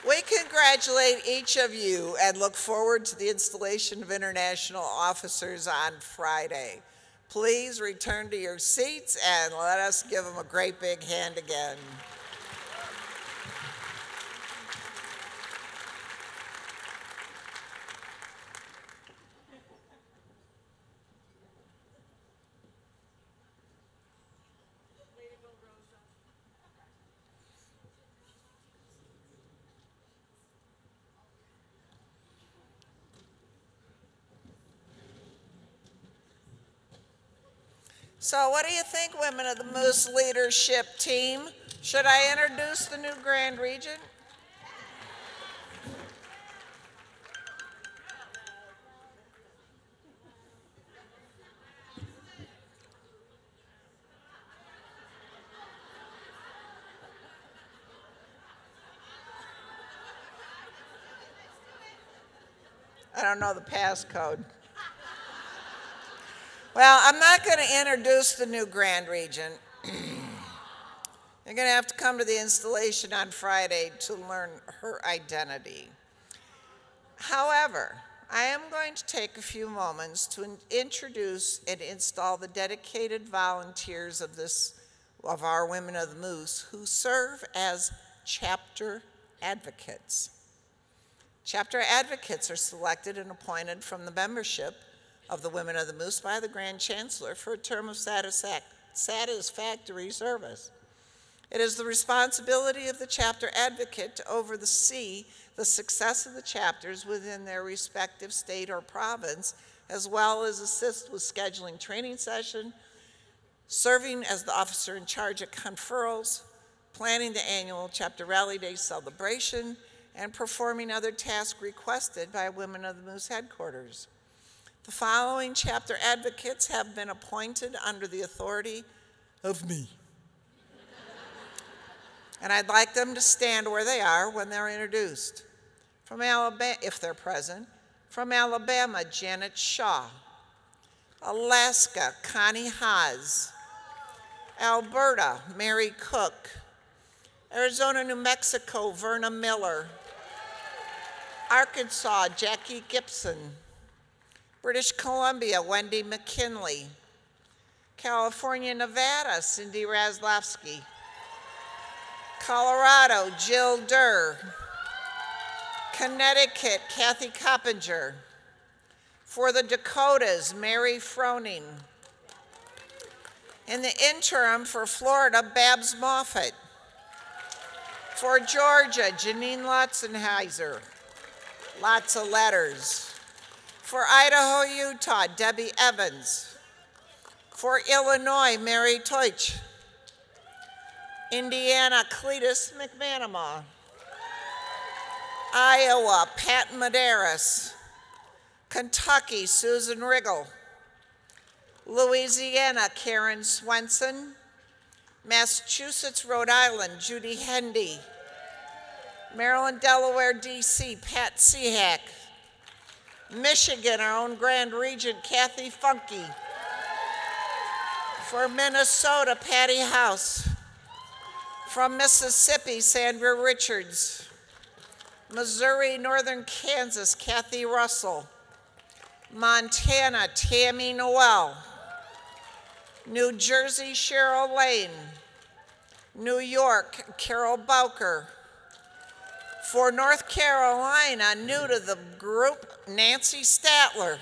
We congratulate each of you and look forward to the installation of international officers on Friday. Please return to your seats and let us give them a great big hand again. So, what do you think, women of the Moose leadership team? Should I introduce the new Grand Regent? I don't know the passcode. Well, I'm not going to introduce the new Grand Regent. You're going to have to come to the installation on Friday to learn her identity. However, I am going to take a few moments to introduce and install the dedicated volunteers of this of our Women of the Moose who serve as chapter advocates. Chapter advocates are selected and appointed from the membership of the Women of the Moose by the Grand Chancellor for a term of satisfac- satisfactory service. It is the responsibility of the chapter advocate to oversee the success of the chapters within their respective state or province, as well as assist with scheduling training session, serving as the officer in charge of conferrals, planning the annual Chapter Rally Day celebration, and performing other tasks requested by Women of the Moose headquarters. The following chapter advocates have been appointed under the authority of me. And I'd like them to stand where they are when they're introduced. From Alabama, if they're present, from Alabama, Janet Shaw. Alaska, Connie Haas. Alberta, Mary Cook. Arizona, New Mexico, Verna Miller. Arkansas, Jackie Gibson. British Columbia, Wendy McKinley. California, Nevada, Cindy Razlowski. Colorado, Jill Durr. Connecticut, Kathy Coppinger. For the Dakotas, Mary Froning. In the interim, for Florida, Babs Moffett. For Georgia, Janine Lotzenheiser. Lots of letters. For Idaho, Utah, Debbie Evans. For Illinois, Mary Teutsch. Indiana, Cletus McManama. Iowa, Pat Medeiros. Kentucky, Susan Riggle. Louisiana, Karen Swenson. Massachusetts, Rhode Island, Judy Hendy. Maryland, Delaware, D.C., Pat Seahack. Michigan, our own Grand Regent, Kathy Funky. For Minnesota, Patty House. From Mississippi, Sandra Richards. Missouri, Northern Kansas, Kathy Russell. Montana, Tammy Noel. New Jersey, Cheryl Lane. New York, Carol Bowker. For North Carolina, new to the group, Nancy Statler.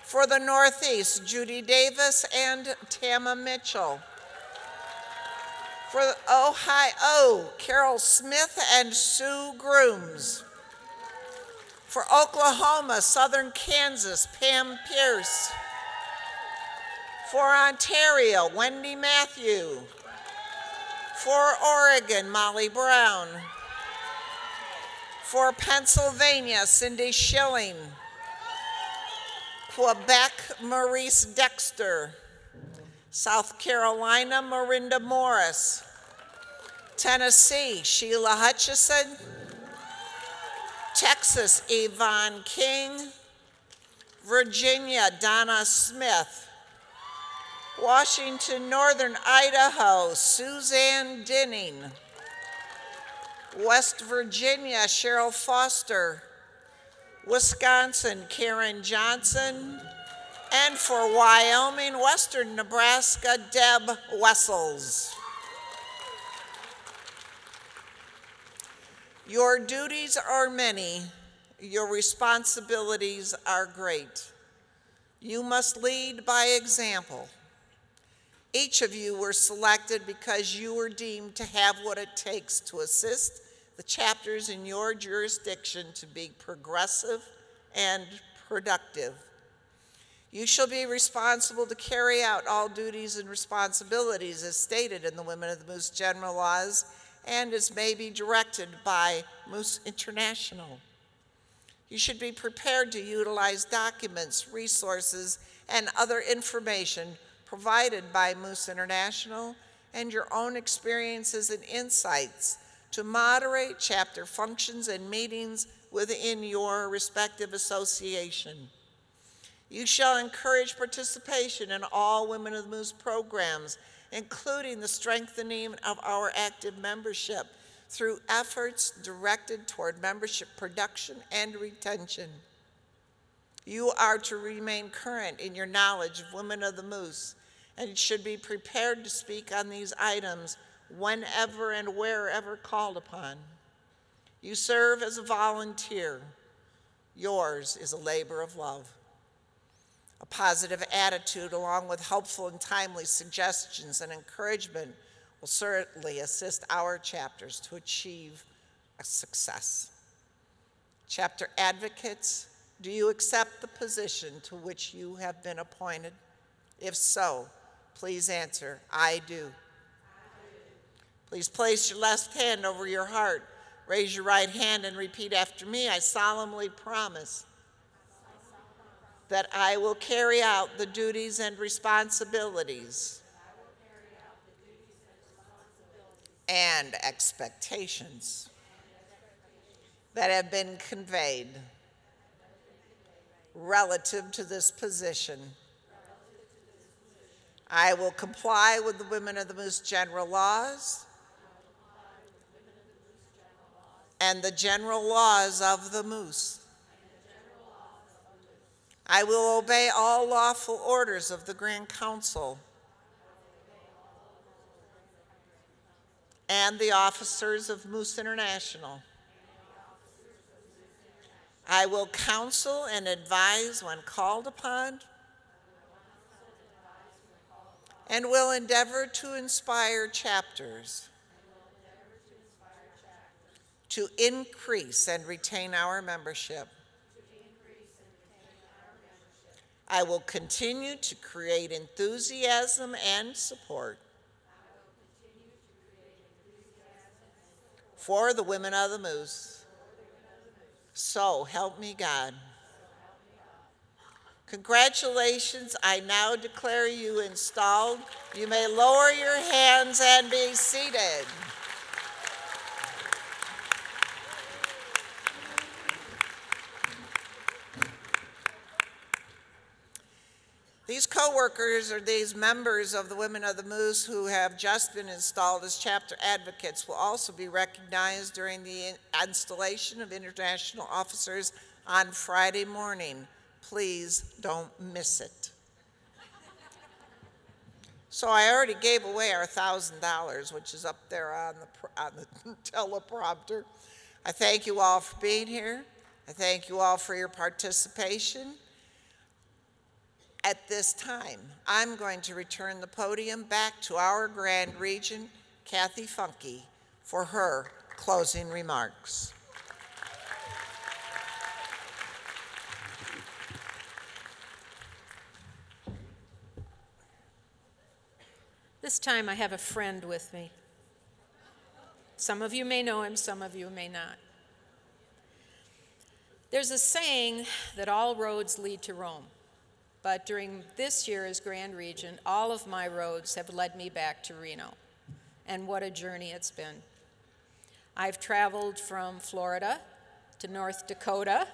For the Northeast, Judy Davis and Tama Mitchell. For Ohio, Carol Smith and Sue Grooms. For Oklahoma, Southern Kansas, Pam Pierce. For Ontario, Wendy Matthew. For Oregon, Molly Brown. For Pennsylvania, Cindy Schilling. Quebec, Maurice Dexter. South Carolina, Marinda Morris. Tennessee, Sheila Hutchison. Texas, Yvonne King. Virginia, Donna Smith. Washington, Northern Idaho, Suzanne Dinning. West Virginia, Cheryl Foster. Wisconsin, Karen Johnson. And for Wyoming, Western Nebraska, Deb Wessels. Your duties are many, your responsibilities are great. You must lead by example. Each of you were selected because you were deemed to have what it takes to assist the chapters in your jurisdiction to be progressive and productive. You shall be responsible to carry out all duties and responsibilities as stated in the Women of the Moose General Laws and as may be directed by Moose International. You should be prepared to utilize documents, resources, and other information provided by Moose International and your own experiences and insights to moderate chapter functions and meetings within your respective association. You shall encourage participation in all Women of the Moose programs, including the strengthening of our active membership through efforts directed toward membership production and retention. You are to remain current in your knowledge of Women of the Moose and should be prepared to speak on these items whenever and wherever called upon. You serve as a volunteer. Yours is a labor of love. A positive attitude, along with helpful and timely suggestions and encouragement, will certainly assist our chapters to achieve a success. Chapter advocates, do you accept the position to which you have been appointed? If so, please answer, I do. Please place your left hand over your heart. Raise your right hand and repeat after me. I solemnly promise that I will carry out the duties and responsibilities and expectations that have been conveyed relative to this position. I will comply with the Women of the Moose general laws and the general laws of the Moose. I will obey all lawful orders of the Grand Council and the officers of Moose International. I will counsel and advise when called upon and will endeavor to inspire chapters to increase and retain our membership. I will continue to create enthusiasm and support for the women of the Moose. So help me God. Congratulations, I now declare you installed. You may lower your hands and be seated. These co-workers or these members of the Women of the Moose who have just been installed as chapter advocates will also be recognized during the installation of international officers on Friday morning. Please don't miss it. So I already gave away our thousand dollars, which is up there on the, on the teleprompter. I thank you all for being here. I thank you all for your participation. At this time, I'm going to return the podium back to our Grand Regent, Kathy Funky, for her closing remarks. This time I have a friend with me. Some of you may know him, some of you may not. There's a saying that all roads lead to Rome, but during this year as Grand Regent, all of my roads have led me back to Reno. And what a journey it's been. I've traveled from Florida to North Dakota,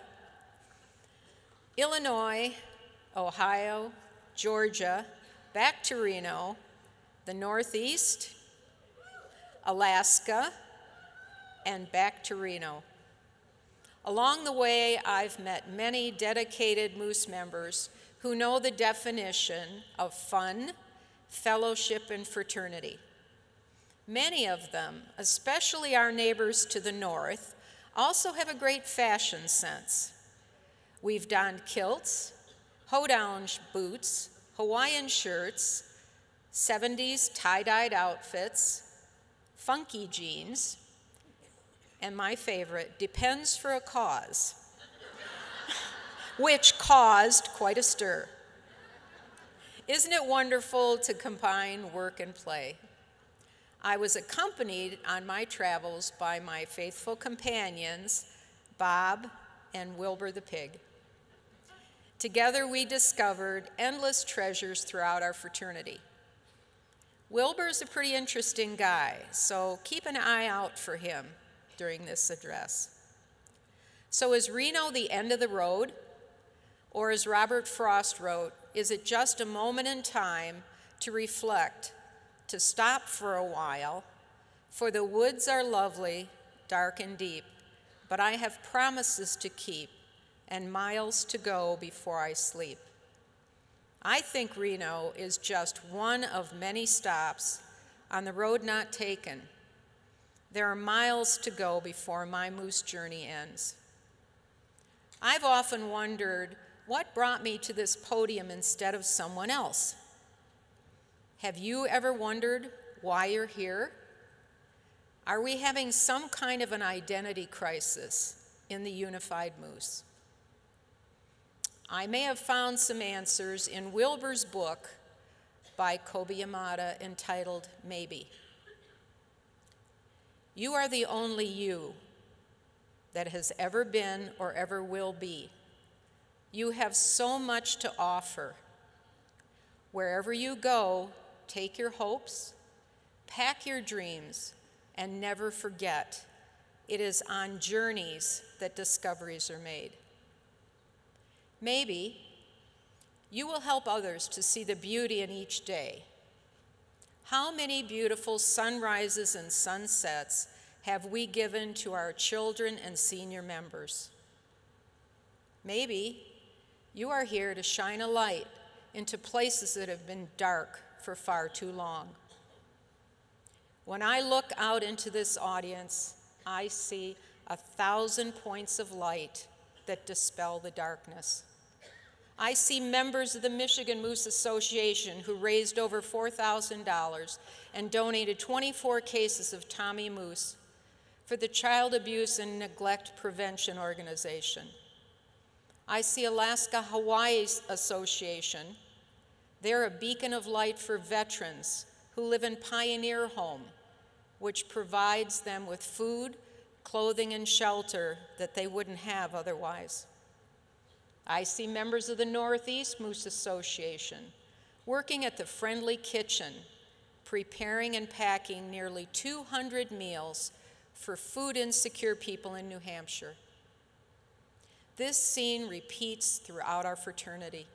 Illinois, Ohio, Georgia, back to Reno, the Northeast, Alaska, and back to Reno. Along the way, I've met many dedicated Moose members who know the definition of fun, fellowship, and fraternity. Many of them, especially our neighbors to the north, also have a great fashion sense. We've donned kilts, hoedown boots, Hawaiian shirts, 70s tie dyed outfits, funky jeans, and my favorite, Depends for a Cause, which caused quite a stir. Isn't it wonderful to combine work and play? I was accompanied on my travels by my faithful companions, Bob and Wilbur the pig. Together, we discovered endless treasures throughout our fraternity. Wilbur's a pretty interesting guy, so keep an eye out for him during this address. So, is Reno the end of the road? Or, as Robert Frost wrote, is it just a moment in time to reflect, to stop for a while? For the woods are lovely, dark and deep, but I have promises to keep and miles to go before I sleep. I think Reno is just one of many stops on the road not taken. There are miles to go before my moose journey ends. I've often wondered what brought me to this podium instead of someone else. Have you ever wondered why you're here? Are we having some kind of an identity crisis in the unified moose? I may have found some answers in Wilbur's book by Kobi Yamada entitled Maybe. You are the only you that has ever been or ever will be. You have so much to offer. Wherever you go, take your hopes, pack your dreams, and never forget it is on journeys that discoveries are made. Maybe you will help others to see the beauty in each day. How many beautiful sunrises and sunsets have we given to our children and senior members? Maybe you are here to shine a light into places that have been dark for far too long. When I look out into this audience, I see a thousand points of light that dispel the darkness. I see members of the Michigan Moose Association who raised over $4,000 and donated 24 cases of Tommy Moose for the Child Abuse and Neglect Prevention Organization. I see Alaska Hawaii Association. They're a beacon of light for veterans who live in Pioneer Home, which provides them with food, clothing, and shelter that they wouldn't have otherwise. I see members of the Northeast Moose Association working at the Friendly Kitchen, preparing and packing nearly 200 meals for food insecure people in New Hampshire. This scene repeats throughout our fraternity.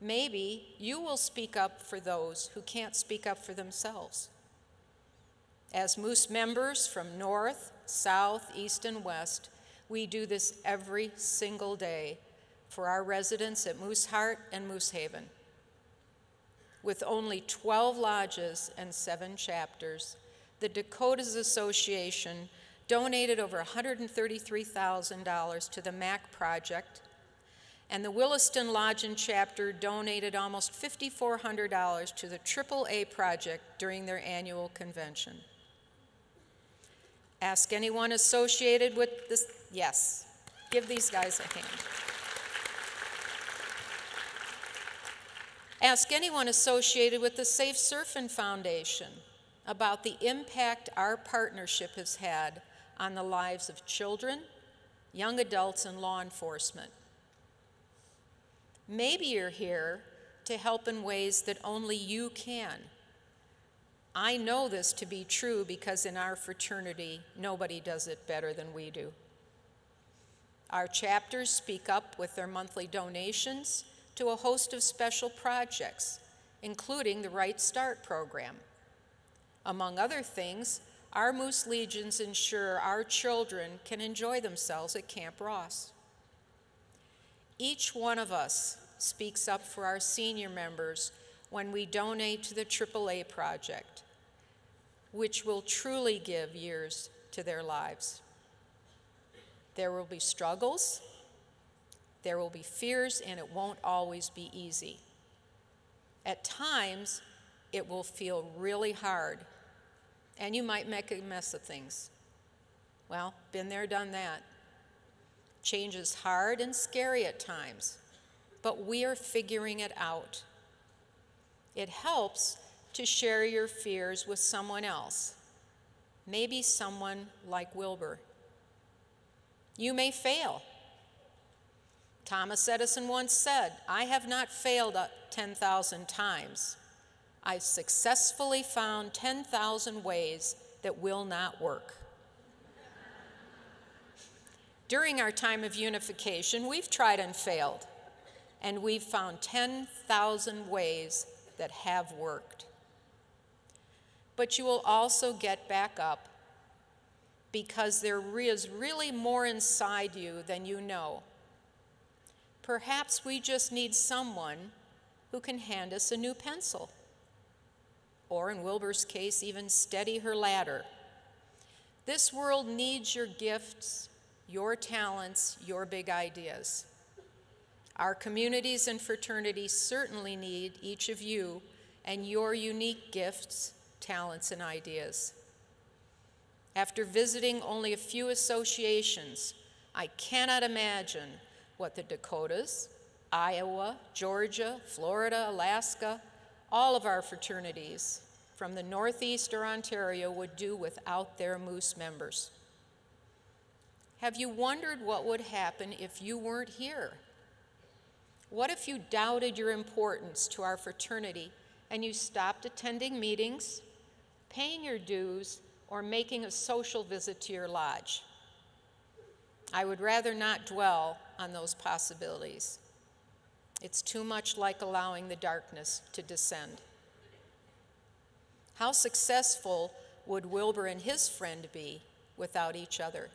Maybe you will speak up for those who can't speak up for themselves. As Moose members from North, South, East, and West, we do this every single day for our residents at Mooseheart and Moosehaven. With only 12 lodges and seven chapters, the Dakotas Association donated over $133,000 to the MAC project, and the Williston Lodge and chapter donated almost $5,400 to the AAA project during their annual convention. Ask anyone associated with this. Yes, give these guys a hand. Ask anyone associated with the Safe Surfing Foundation about the impact our partnership has had on the lives of children, young adults, and law enforcement. Maybe you're here to help in ways that only you can. I know this to be true because in our fraternity, nobody does it better than we do. Our chapters speak up with their monthly donations to a host of special projects, including the Right Start program. Among other things, our Moose Legions ensure our children can enjoy themselves at Camp Ross. Each one of us speaks up for our senior members when we donate to the AAA project, which will truly give years to their lives. There will be struggles, there will be fears, and it won't always be easy. At times, it will feel really hard, and you might make a mess of things. Well, been there, done that. Change is hard and scary at times, but we are figuring it out. It helps to share your fears with someone else, maybe someone like Wilbur. You may fail. Thomas Edison once said, I have not failed 10,000 times. I've successfully found 10,000 ways that will not work. During our time of unification, we've tried and failed, and we've found 10,000 ways that have worked. But you will also get back up because there is really more inside you than you know. Perhaps we just need someone who can hand us a new pencil, or in Wilbur's case, even steady her ladder. This world needs your gifts, your talents, your big ideas. Our communities and fraternities certainly need each of you and your unique gifts, talents, and ideas. After visiting only a few associations, I cannot imagine what the Dakotas, Iowa, Georgia, Florida, Alaska, all of our fraternities from the Northeast or Ontario would do without their Moose members. Have you wondered what would happen if you weren't here? What if you doubted your importance to our fraternity and you stopped attending meetings, paying your dues, or making a social visit to your lodge? I would rather not dwell on those possibilities. It's too much like allowing the darkness to descend. How successful would Wilbur and his friend be without each other?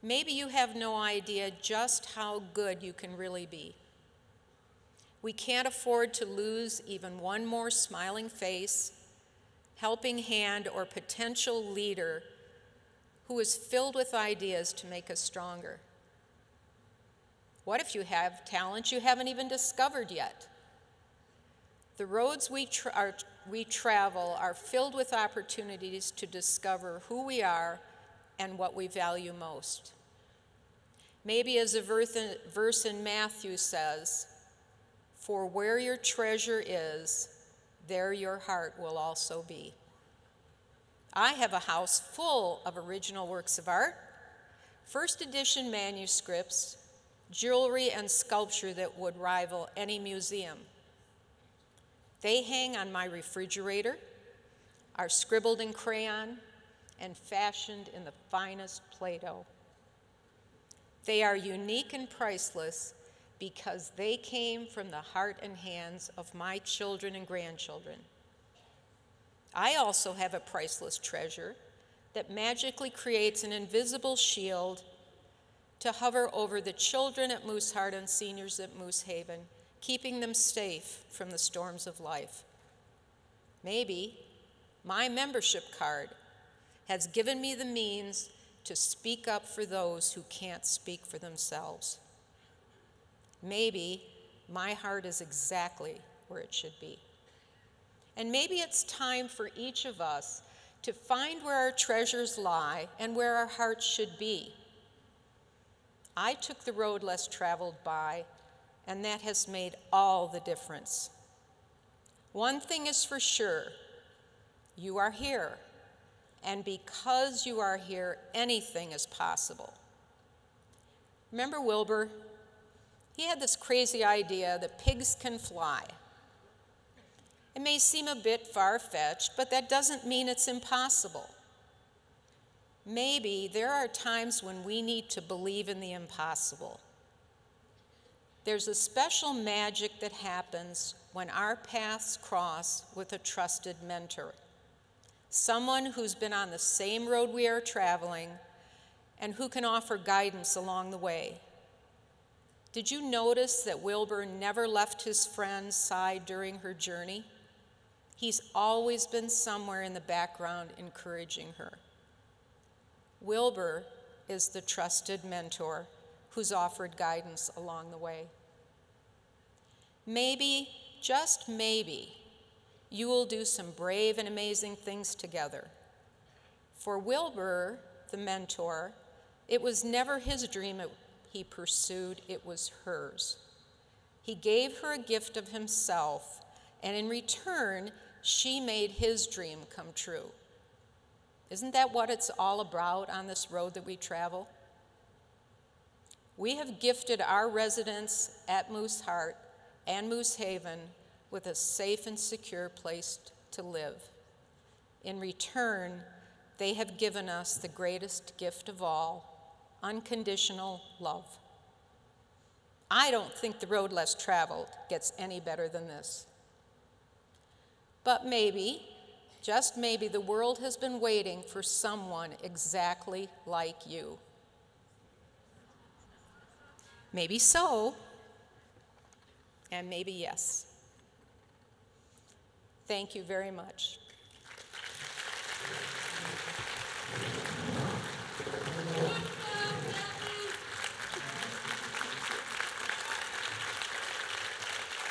Maybe you have no idea just how good you can really be. We can't afford to lose even one more smiling face, helping hand, or potential leader who is filled with ideas to make us stronger. What if you have talents you haven't even discovered yet? The roads we, tra- are, we travel are filled with opportunities to discover who we are and what we value most. Maybe, as a verse in Matthew says, For where your treasure is, there your heart will also be. I have a house full of original works of art, first edition manuscripts, jewelry, and sculpture that would rival any museum. They hang on my refrigerator, are scribbled in crayon, and fashioned in the finest Play Doh. They are unique and priceless because they came from the heart and hands of my children and grandchildren. I also have a priceless treasure that magically creates an invisible shield to hover over the children at Mooseheart and seniors at Moosehaven, keeping them safe from the storms of life. Maybe my membership card has given me the means to speak up for those who can't speak for themselves. Maybe my heart is exactly where it should be. And maybe it's time for each of us to find where our treasures lie and where our hearts should be. I took the road less traveled by and that has made all the difference. One thing is for sure you are here, and because you are here, anything is possible. Remember Wilbur? He had this crazy idea that pigs can fly. It may seem a bit far fetched, but that doesn't mean it's impossible. Maybe there are times when we need to believe in the impossible. There's a special magic that happens when our paths cross with a trusted mentor, someone who's been on the same road we are traveling and who can offer guidance along the way. Did you notice that Wilbur never left his friend's side during her journey? He's always been somewhere in the background encouraging her. Wilbur is the trusted mentor who's offered guidance along the way. Maybe, just maybe, you will do some brave and amazing things together. For Wilbur, the mentor, it was never his dream he pursued, it was hers. He gave her a gift of himself, and in return, she made his dream come true. Isn't that what it's all about on this road that we travel? We have gifted our residents at Mooseheart and Moosehaven with a safe and secure place to live. In return, they have given us the greatest gift of all unconditional love. I don't think the road less traveled gets any better than this. But maybe, just maybe, the world has been waiting for someone exactly like you. Maybe so, and maybe yes. Thank you very much.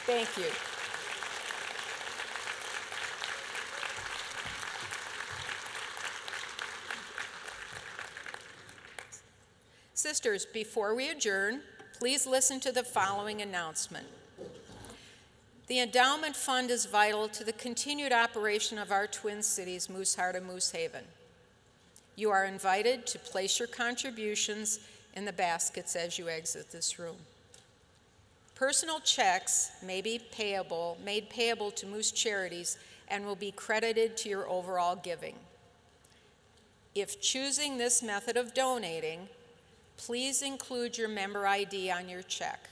Thank you. Sisters, before we adjourn, please listen to the following announcement. The endowment fund is vital to the continued operation of our twin cities, Mooseheart and Moosehaven. You are invited to place your contributions in the baskets as you exit this room. Personal checks may be payable, made payable to Moose Charities and will be credited to your overall giving. If choosing this method of donating, please include your member ID on your check.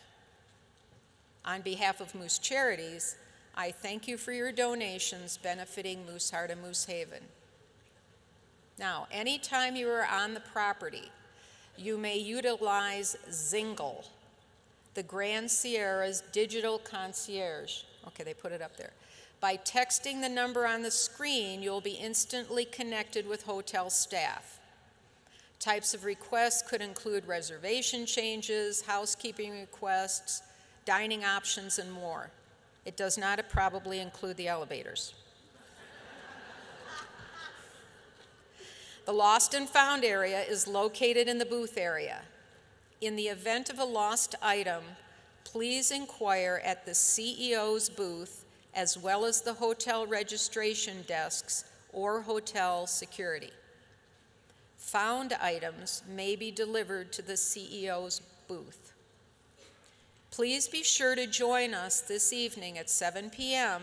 On behalf of Moose Charities, I thank you for your donations benefiting Mooseheart and Moosehaven. Now, anytime you are on the property, you may utilize Zingle, the Grand Sierra's digital concierge. Okay, they put it up there. By texting the number on the screen, you'll be instantly connected with hotel staff. Types of requests could include reservation changes, housekeeping requests, dining options, and more. It does not probably include the elevators. the lost and found area is located in the booth area. In the event of a lost item, please inquire at the CEO's booth as well as the hotel registration desks or hotel security. Found items may be delivered to the CEO's booth. Please be sure to join us this evening at 7 p.m.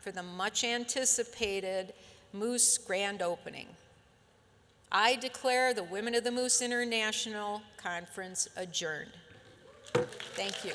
for the much anticipated Moose grand opening. I declare the Women of the Moose International Conference adjourned. Thank you.